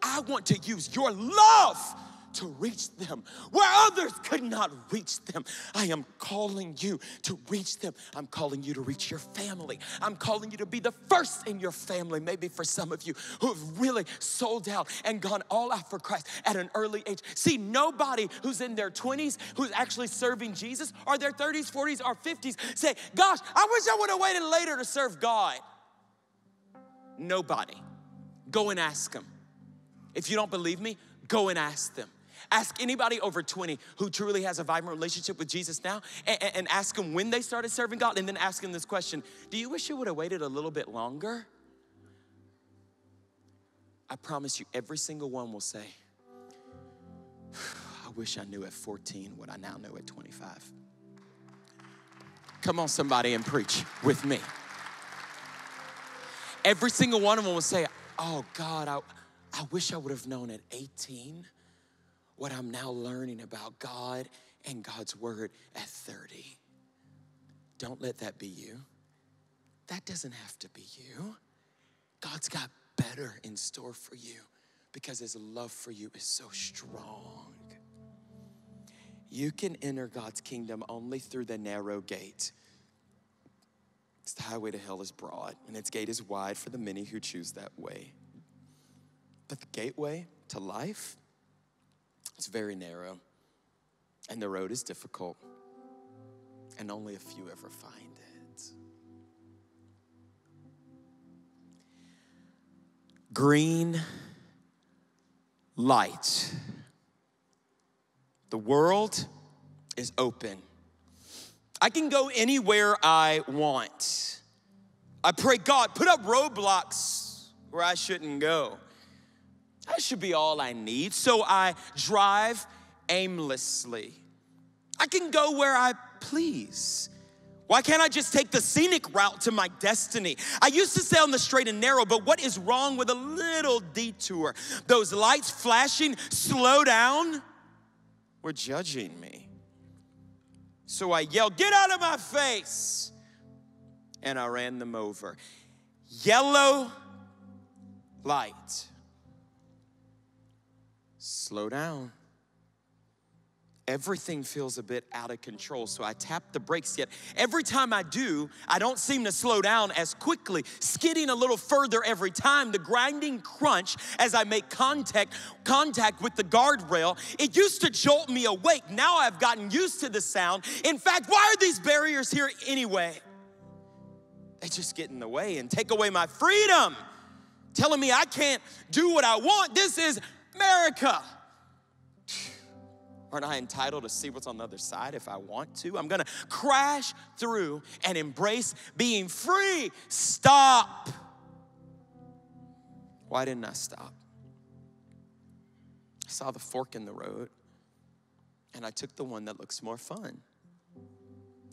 I want to use your love to reach them where others could not reach them. I am calling you to reach them. I'm calling you to reach your family. I'm calling you to be the first in your family, maybe for some of you who have really sold out and gone all out for Christ at an early age. See, nobody who's in their 20s who's actually serving Jesus or their 30s, 40s, or 50s say, Gosh, I wish I would have waited later to serve God. Nobody. Go and ask them. If you don't believe me, go and ask them. Ask anybody over 20 who truly has a vibrant relationship with Jesus now and, and, ask them when they started serving God and then ask them this question Do you wish you would have waited a little bit longer? I promise you, every single one will say, I wish I knew at 14 what I now know at 25. Come on, somebody, and preach with me every single one of them will say, Oh God, I, I wish I would have known at 18 what I'm now learning about God and God's word at 30. Don't let that be you. That doesn't have to be you. God's got better in store for you because his love for you is so strong. You can enter God's kingdom only through the narrow gate. The highway to hell is broad, and its gate is wide for the many who choose that way. But the gateway to life, it's very narrow, and the road is difficult, and only a few ever find it. Green light. The world is open I can go anywhere I want. I pray, God, put up roadblocks where I shouldn't go. That should be all I need. So I drive aimlessly. I can go where I please. Why can't I just take the scenic route to my destiny? I used to stay on the straight and narrow, but what is wrong with a little detour? Those lights flashing, slow down, were judging me. So I yelled, Get out of my face! And I ran them over. Yellow light. Slow down. Everything feels a bit out of control. So I tap the brakes yet. Every time I do, I don't seem to slow down as quickly, skidding a little further every time. The grinding crunch as I make contact contact with the guardrail, it used to jolt me awake. Now I've gotten used to the sound. In fact, why are these barriers here anyway? They just get in the way and take away my freedom, telling me I can't do what I want. This is America. Aren't I entitled to see what's on the other side if I want to? I'm gonna crash through and embrace being free. Stop. Why didn't I stop? I saw the fork in the road and I took the one that looks more fun.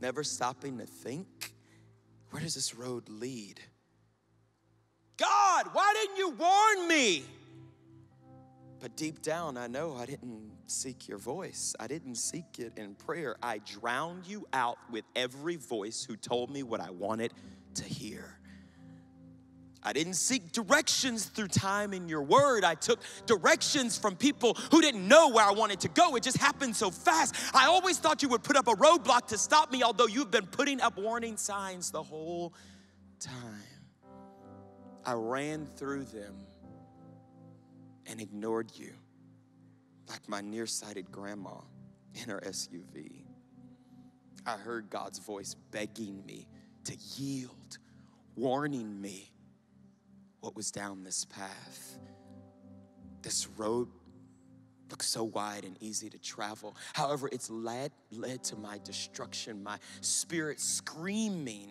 Never stopping to think, where does this road lead? God, why didn't you warn me? But deep down, I know I didn't seek your voice. I didn't seek it in prayer. I drowned you out with every voice who told me what I wanted to hear. I didn't seek directions through time in your word. I took directions from people who didn't know where I wanted to go. It just happened so fast. I always thought you would put up a roadblock to stop me, although you've been putting up warning signs the whole time. I ran through them and ignored you like my nearsighted grandma in her SUV. I heard God's voice begging me to yield, warning me what was down this path. This road looks so wide and easy to travel. However, it's led, led to my destruction, my spirit screaming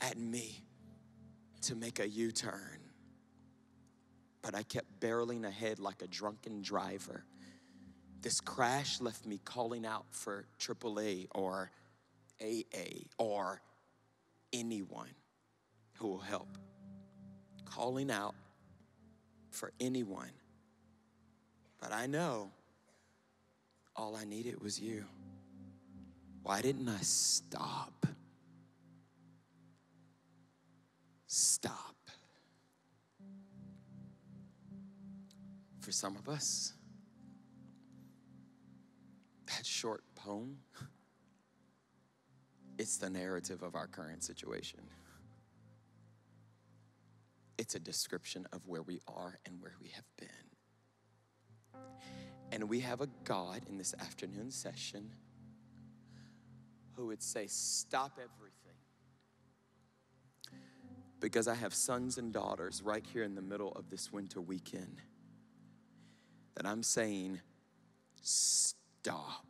at me to make a U turn but I kept barreling ahead like a drunken driver. This crash left me calling out for AAA or AA or anyone who will help. Calling out for anyone. But I know all I needed was you. Why didn't I stop? Stop. For some of us. That short poem, it's the narrative of our current situation. It's a description of where we are and where we have been. And we have a God in this afternoon session who would say, Stop everything. Because I have sons and daughters right here in the middle of this winter weekend that I'm saying, stop.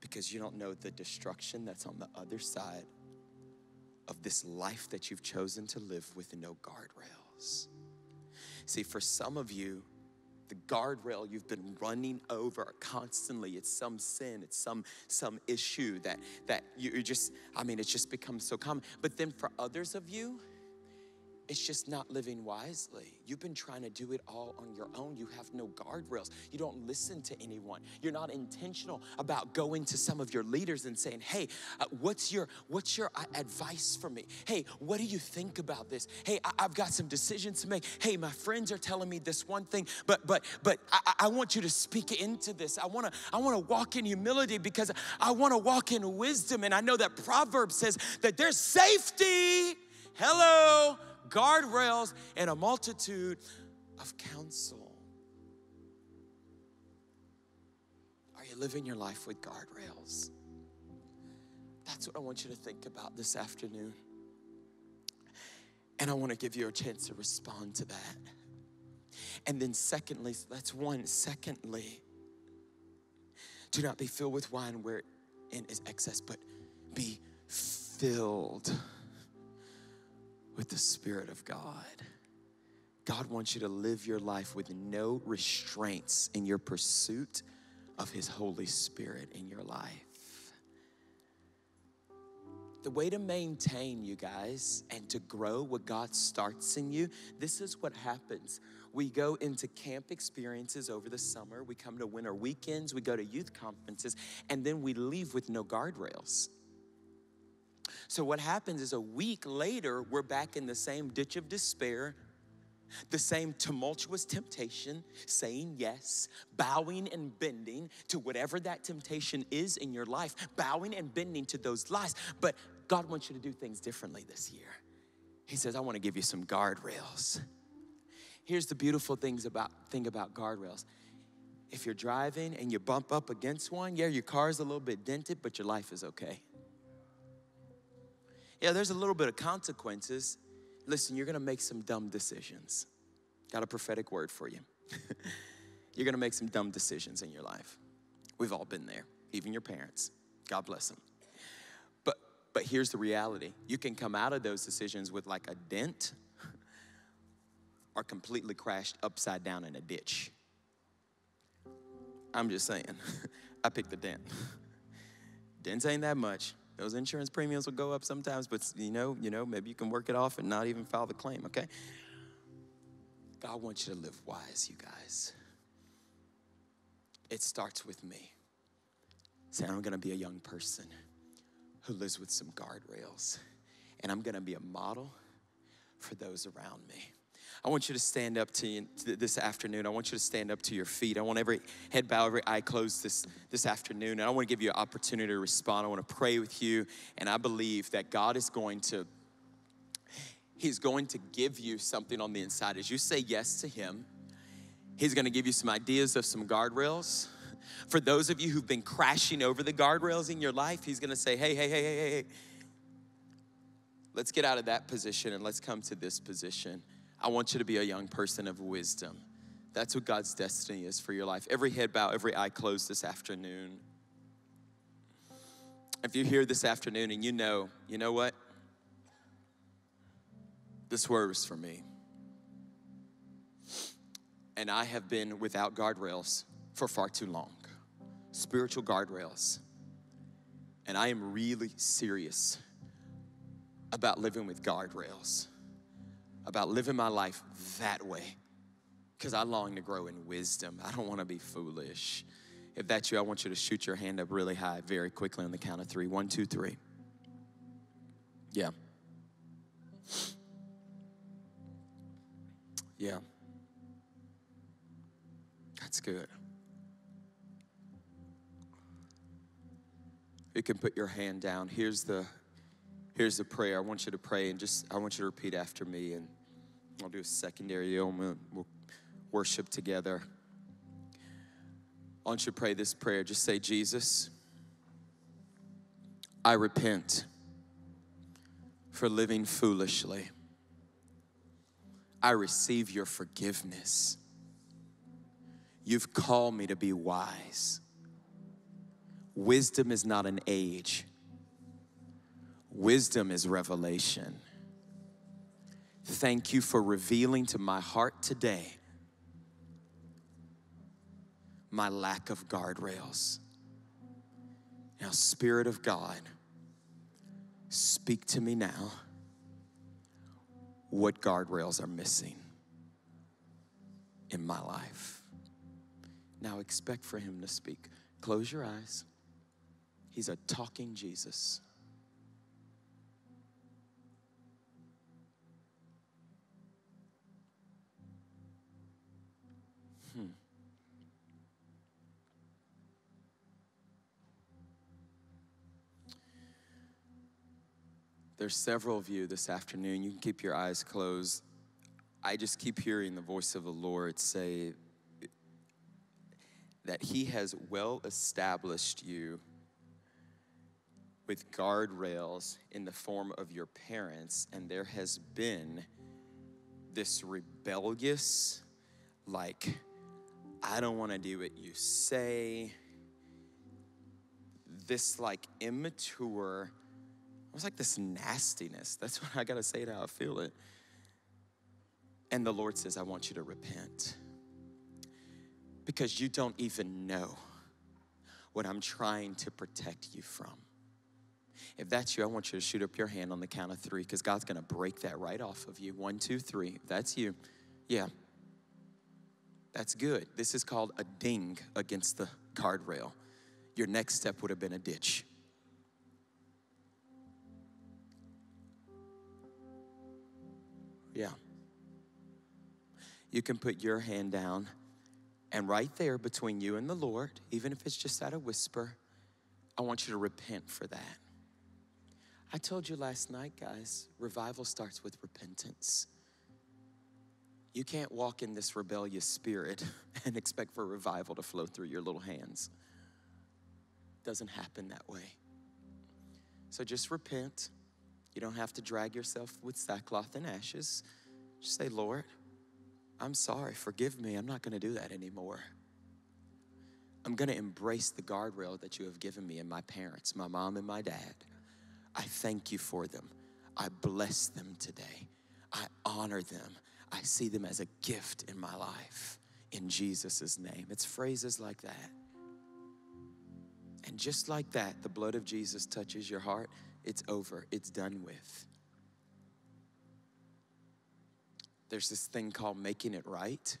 Because you don't know the destruction that's on the other side of this life that you've chosen to live with no guardrails. See, for some of you, the guardrail you've been running over constantly it's some sin it's some some issue that that you just i mean it's just become so common but then for others of you it's just not living wisely. You've been trying to do it all on your own. You have no guardrails. You don't listen to anyone. You're not intentional about going to some of your leaders and saying, "Hey, uh, what's your what's your uh, advice for me? Hey, what do you think about this? Hey, I, have got some decisions to make. Hey, my friends are telling me this one thing, but but but I, I want you to speak into this. I want to I want to walk in humility because I want to walk in wisdom, and I know that Proverbs says that there's safety. Hello guardrails, and a multitude of counsel. Are you living your life with guardrails? That's what I want you to think about this afternoon. And I want to give you a chance to respond to that. And then, secondly, that's one. Secondly, do not be filled with wine where in is excess, but be filled with the Spirit of God. God wants you to live your life with no restraints in your pursuit of His Holy Spirit in your life. The way to maintain, you guys, and to grow what God starts in you, this is what happens. We go into camp experiences over the summer, we come to winter weekends, we go to youth conferences, and then we leave with no guardrails. So, what happens is a week later, we're back in the same ditch of despair, the same tumultuous temptation, saying yes, bowing and bending to whatever that temptation is in your life, bowing and bending to those lies. But God wants you to do things differently this year. He says, I want to give you some guardrails. Here's the beautiful things about thing about guardrails. If you're driving and you bump up against one, yeah, your car's a little bit dented, but your life is okay. Yeah, there's a little bit of consequences. Listen, you're gonna make some dumb decisions. Got a prophetic word for you. you're gonna make some dumb decisions in your life. We've all been there, even your parents. God bless them. But but here's the reality. You can come out of those decisions with like a dent or completely crashed upside down in a ditch. I'm just saying. I picked the dent. Dents ain't that much. Those insurance premiums will go up sometimes, but you know, you know, maybe you can work it off and not even file the claim, okay? God wants you to live wise, you guys. It starts with me. Say, I'm gonna be a young person who lives with some guardrails, and I'm gonna be a model for those around me. I want you to stand up to you this afternoon. I want you to stand up to your feet. I want every head bow, every eye closed this, this afternoon. And I want to give you an opportunity to respond. I want to pray with you. And I believe that God is going to, He's going to give you something on the inside. As you say yes to Him, He's going to give you some ideas of some guardrails. For those of you who've been crashing over the guardrails in your life, He's going to say, hey, hey, hey, hey, hey, hey. Let's get out of that position and let's come to this position. I want you to be a young person of wisdom. That's what God's destiny is for your life. Every head bow, every eye closed this afternoon. If you're here this afternoon and you know, you know what? This word is for me. And I have been without guardrails for far too long spiritual guardrails. And I am really serious about living with guardrails about living my life that way because I long to grow in wisdom. I don't want to be foolish. If that's you, I want you to shoot your hand up really high very quickly on the count of three. One, two, three. Yeah. Yeah. That's good. You can put your hand down. Here's the here's the prayer. I want you to pray and just I want you to repeat after me and I'll do a secondary element. We'll worship together. I want you pray this prayer. Just say, Jesus, I repent for living foolishly. I receive your forgiveness. You've called me to be wise. Wisdom is not an age, wisdom is revelation. Thank you for revealing to my heart today my lack of guardrails. Now, Spirit of God, speak to me now what guardrails are missing in my life. Now, expect for Him to speak. Close your eyes. He's a talking Jesus. There's several of you this afternoon. You can keep your eyes closed. I just keep hearing the voice of the Lord say that He has well established you with guardrails in the form of your parents, and there has been this rebellious, like, I don't want to do what you say, this like immature it was like this nastiness. That's what I got to say it how I feel it. And the Lord says, I want you to repent because you don't even know what I'm trying to protect you from. If that's you, I want you to shoot up your hand on the count of three because God's going to break that right off of you. One, two, three. That's you. Yeah. That's good. This is called a ding against the guardrail. Your next step would have been a ditch. Yeah. you can put your hand down, and right there between you and the Lord, even if it's just at a whisper, I want you to repent for that. I told you last night, guys, revival starts with repentance. You can't walk in this rebellious spirit and expect for revival to flow through your little hands. Doesn't happen that way. So just repent. You don't have to drag yourself with sackcloth and ashes. Just say, Lord, I'm sorry, forgive me. I'm not going to do that anymore. I'm going to embrace the guardrail that you have given me and my parents, my mom and my dad. I thank you for them. I bless them today. I honor them. I see them as a gift in my life in Jesus' name. It's phrases like that. And just like that, the blood of Jesus touches your heart, it's over, it's done with. There's this thing called making it right,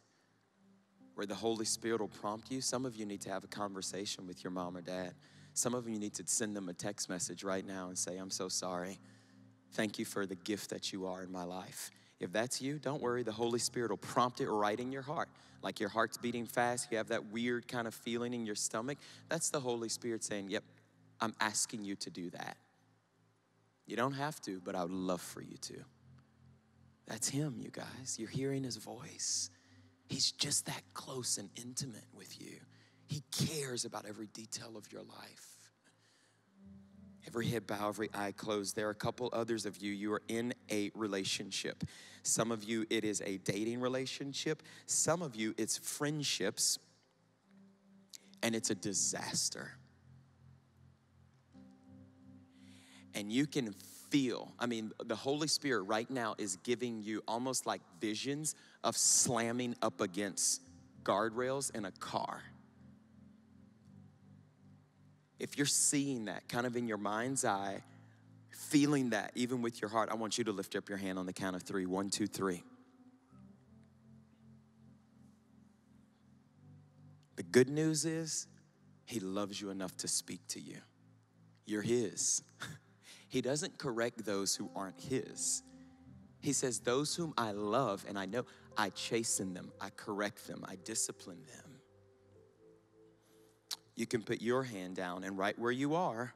where the Holy Spirit will prompt you. Some of you need to have a conversation with your mom or dad. Some of you need to send them a text message right now and say, I'm so sorry. Thank you for the gift that you are in my life. If that's you, don't worry. The Holy Spirit will prompt it right in your heart. Like your heart's beating fast, you have that weird kind of feeling in your stomach. That's the Holy Spirit saying, Yep, I'm asking you to do that. You don't have to, but I would love for you to. That's Him, you guys. You're hearing His voice. He's just that close and intimate with you. He cares about every detail of your life. Every head bow, every eye closed. There are a couple others of you, you are in a relationship. Some of you, it is a dating relationship. Some of you, it's friendships, and it's a disaster. And you can feel, I mean, the Holy Spirit right now is giving you almost like visions of slamming up against guardrails in a car. If you're seeing that kind of in your mind's eye, feeling that even with your heart, I want you to lift up your hand on the count of three. One, two, three. The good news is, He loves you enough to speak to you. You're His. He doesn't correct those who aren't His. He says, Those whom I love and I know, I chasten them, I correct them, I discipline them. You can put your hand down and right where you are,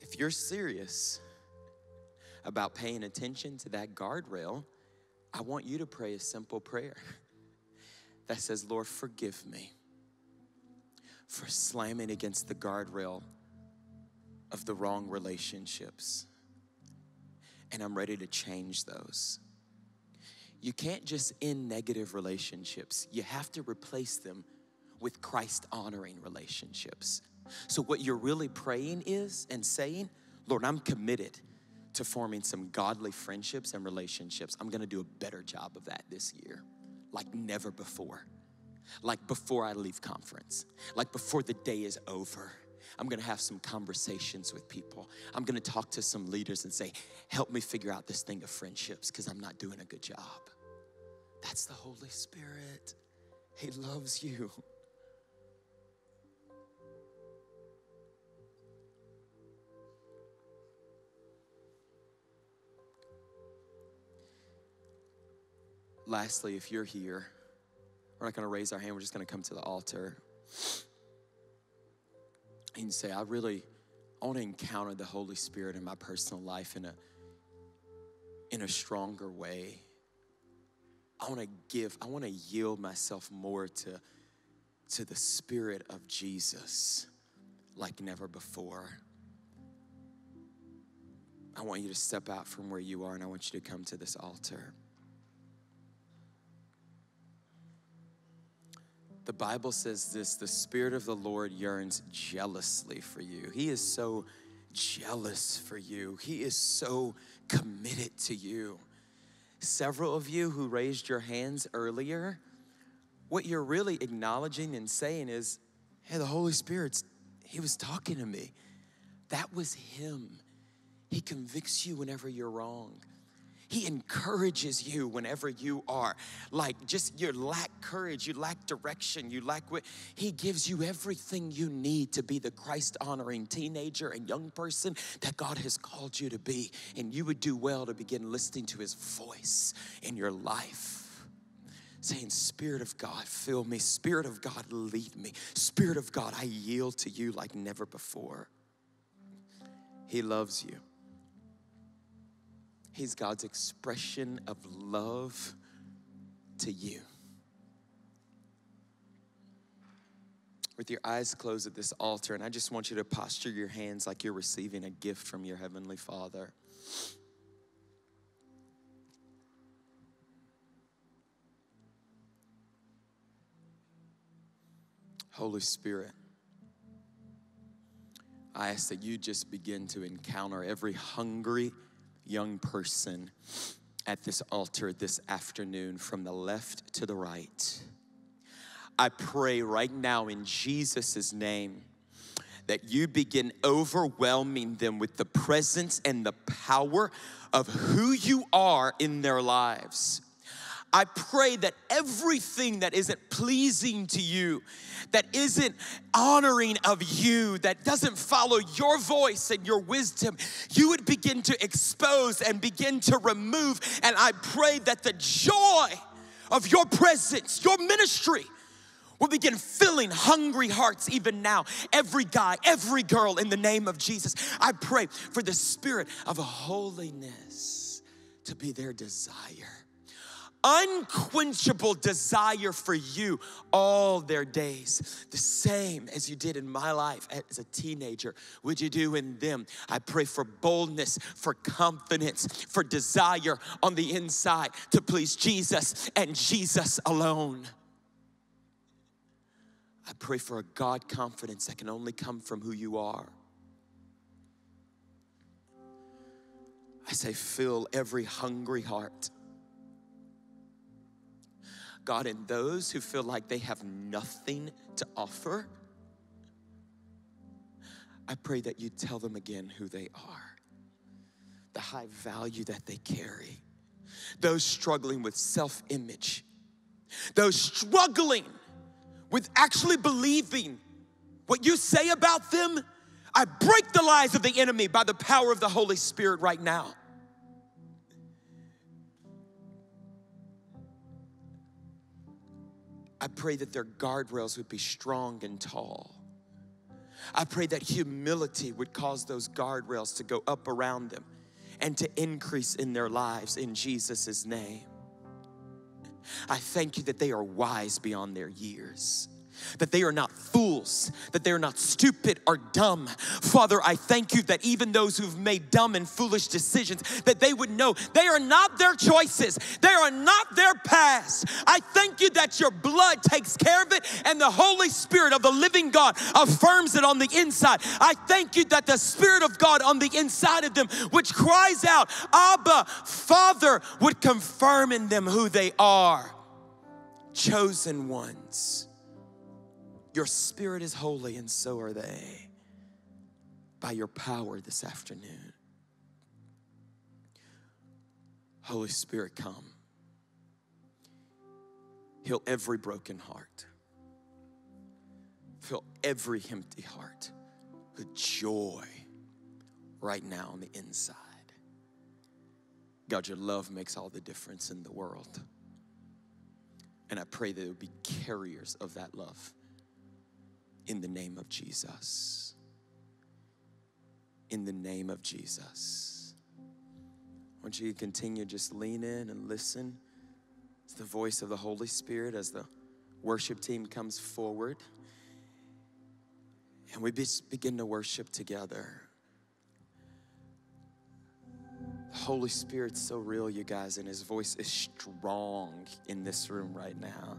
if you're serious about paying attention to that guardrail, I want you to pray a simple prayer that says, Lord, forgive me for slamming against the guardrail of the wrong relationships. And I'm ready to change those. You can't just end negative relationships, you have to replace them with Christ honoring relationships. So, what you're really praying is and saying, Lord, I'm committed to forming some godly friendships and relationships. I'm gonna do a better job of that this year, like never before. Like before I leave conference, like before the day is over. I'm gonna have some conversations with people. I'm gonna talk to some leaders and say, help me figure out this thing of friendships because I'm not doing a good job. That's the Holy Spirit. He loves you. Lastly, if you're here, we're not going to raise our hand, we're just going to come to the altar. And say, I really, want to encounter the Holy Spirit in my personal life in a, in a stronger way. I want to give, I want to yield myself more to, to the Spirit of Jesus like never before. I want you to step out from where you are and I want you to come to this altar. The Bible says this the Spirit of the Lord yearns jealously for you. He is so jealous for you, He is so committed to you. Several of you who raised your hands earlier, what you're really acknowledging and saying is, hey, the Holy Spirit's, He was talking to me. That was Him. He convicts you whenever you're wrong. He encourages you whenever you are like just you lack courage, you lack direction, you lack what He gives you everything you need to be the Christ honoring teenager and young person that God has called you to be. And you would do well to begin listening to His voice in your life saying, Spirit of God, fill me. Spirit of God, lead me. Spirit of God, I yield to you like never before. He loves you. He's God's expression of love to you. With your eyes closed at this altar, and I just want you to posture your hands like you're receiving a gift from your Heavenly Father. Holy Spirit, I ask that you just begin to encounter every hungry young person at this altar this afternoon from the left to the right. I pray right now in Jesus' name that you begin overwhelming them with the presence and the power of who you are in their lives. I pray that everything that isn't pleasing to you, that isn't honoring of you, that doesn't follow your voice and your wisdom, you would begin to expose and begin to remove. And I pray that the joy of your presence, your ministry, will begin filling hungry hearts even now. Every guy, every girl, in the name of Jesus, I pray for the spirit of holiness to be their desire unquenchable desire for you all their days. The same as you did in my life as a teenager, would you do in them? I pray for boldness, for confidence, for desire on the inside to please Jesus and Jesus alone. I pray for a God confidence that can only come from who you are. I say, fill every hungry heart God, in those who feel like they have nothing to offer, I pray that you tell them again who they are, the high value that they carry. Those struggling with self image, those struggling with actually believing what you say about them, I break the lies of the enemy by the power of the Holy Spirit right now. I pray that their guardrails would be strong and tall. I pray that humility would cause those guardrails to go up around them and to increase in their lives in Jesus' name. I thank you that they are wise beyond their years that they are not fools, that they are not stupid or dumb. Father, I thank you that even those who've made dumb and foolish decisions, that they would know they are not their choices, they are not their past. I thank you that your blood takes care of it and the Holy Spirit of the living God affirms it on the inside. I thank you that the Spirit of God on the inside of them, which cries out, Abba, Father, would confirm in them who they are chosen ones your spirit is holy, and so are they. By your power this afternoon. Holy Spirit, come. Heal every broken heart. Fill every empty heart with joy right now on the inside. God, your love makes all the difference in the world. And I pray that it would be carriers of that love in the name of Jesus. In the name of Jesus. I want you to continue, just lean in and listen. It's the voice of the Holy Spirit as the worship team comes forward. And we begin to worship together. The Holy Spirit's so real, you guys, and His voice is strong in this room right now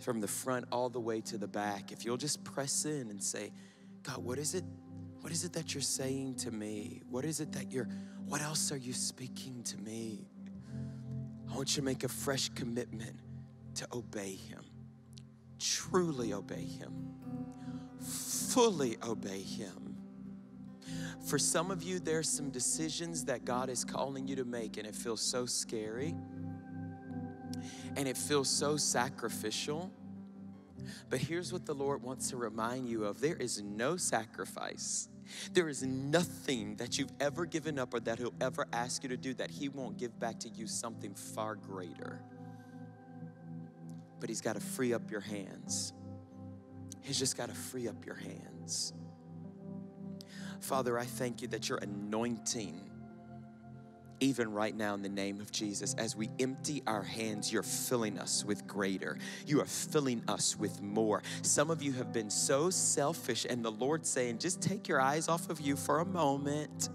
from the front all the way to the back, if you'll just press in and say, God, what is it? What is it that you're saying to me? What is it that you're, what else are you speaking to me? I want you to make a fresh commitment to obey Him, truly obey Him, fully obey Him. For some of you, there's some decisions that God is calling you to make, and it feels so scary and it feels so sacrificial. But here's what the Lord wants to remind you of there is no sacrifice. There is nothing that you've ever given up or that He'll ever ask you to do that He won't give back to you something far greater. But He's got to free up your hands. He's just got to free up your hands. Father, I thank you that your anointing even right now in the name of Jesus, as we empty our hands, you're filling us with greater. You are filling us with more. Some of you have been so selfish, and the Lord's saying, just take your eyes off of you for a moment.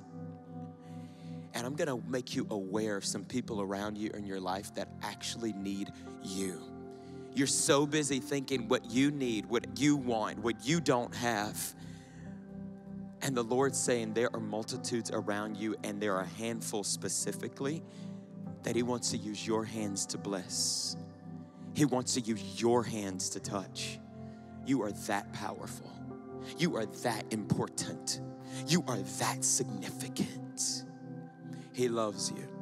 And I'm gonna make you aware of some people around you in your life that actually need you. You're so busy thinking what you need, what you want, what you don't have and the Lord's saying there are multitudes around you, and there are a handful specifically that He wants to use your hands to bless. He wants to use your hands to touch. You are that powerful. You are that important. You are that significant. He loves you.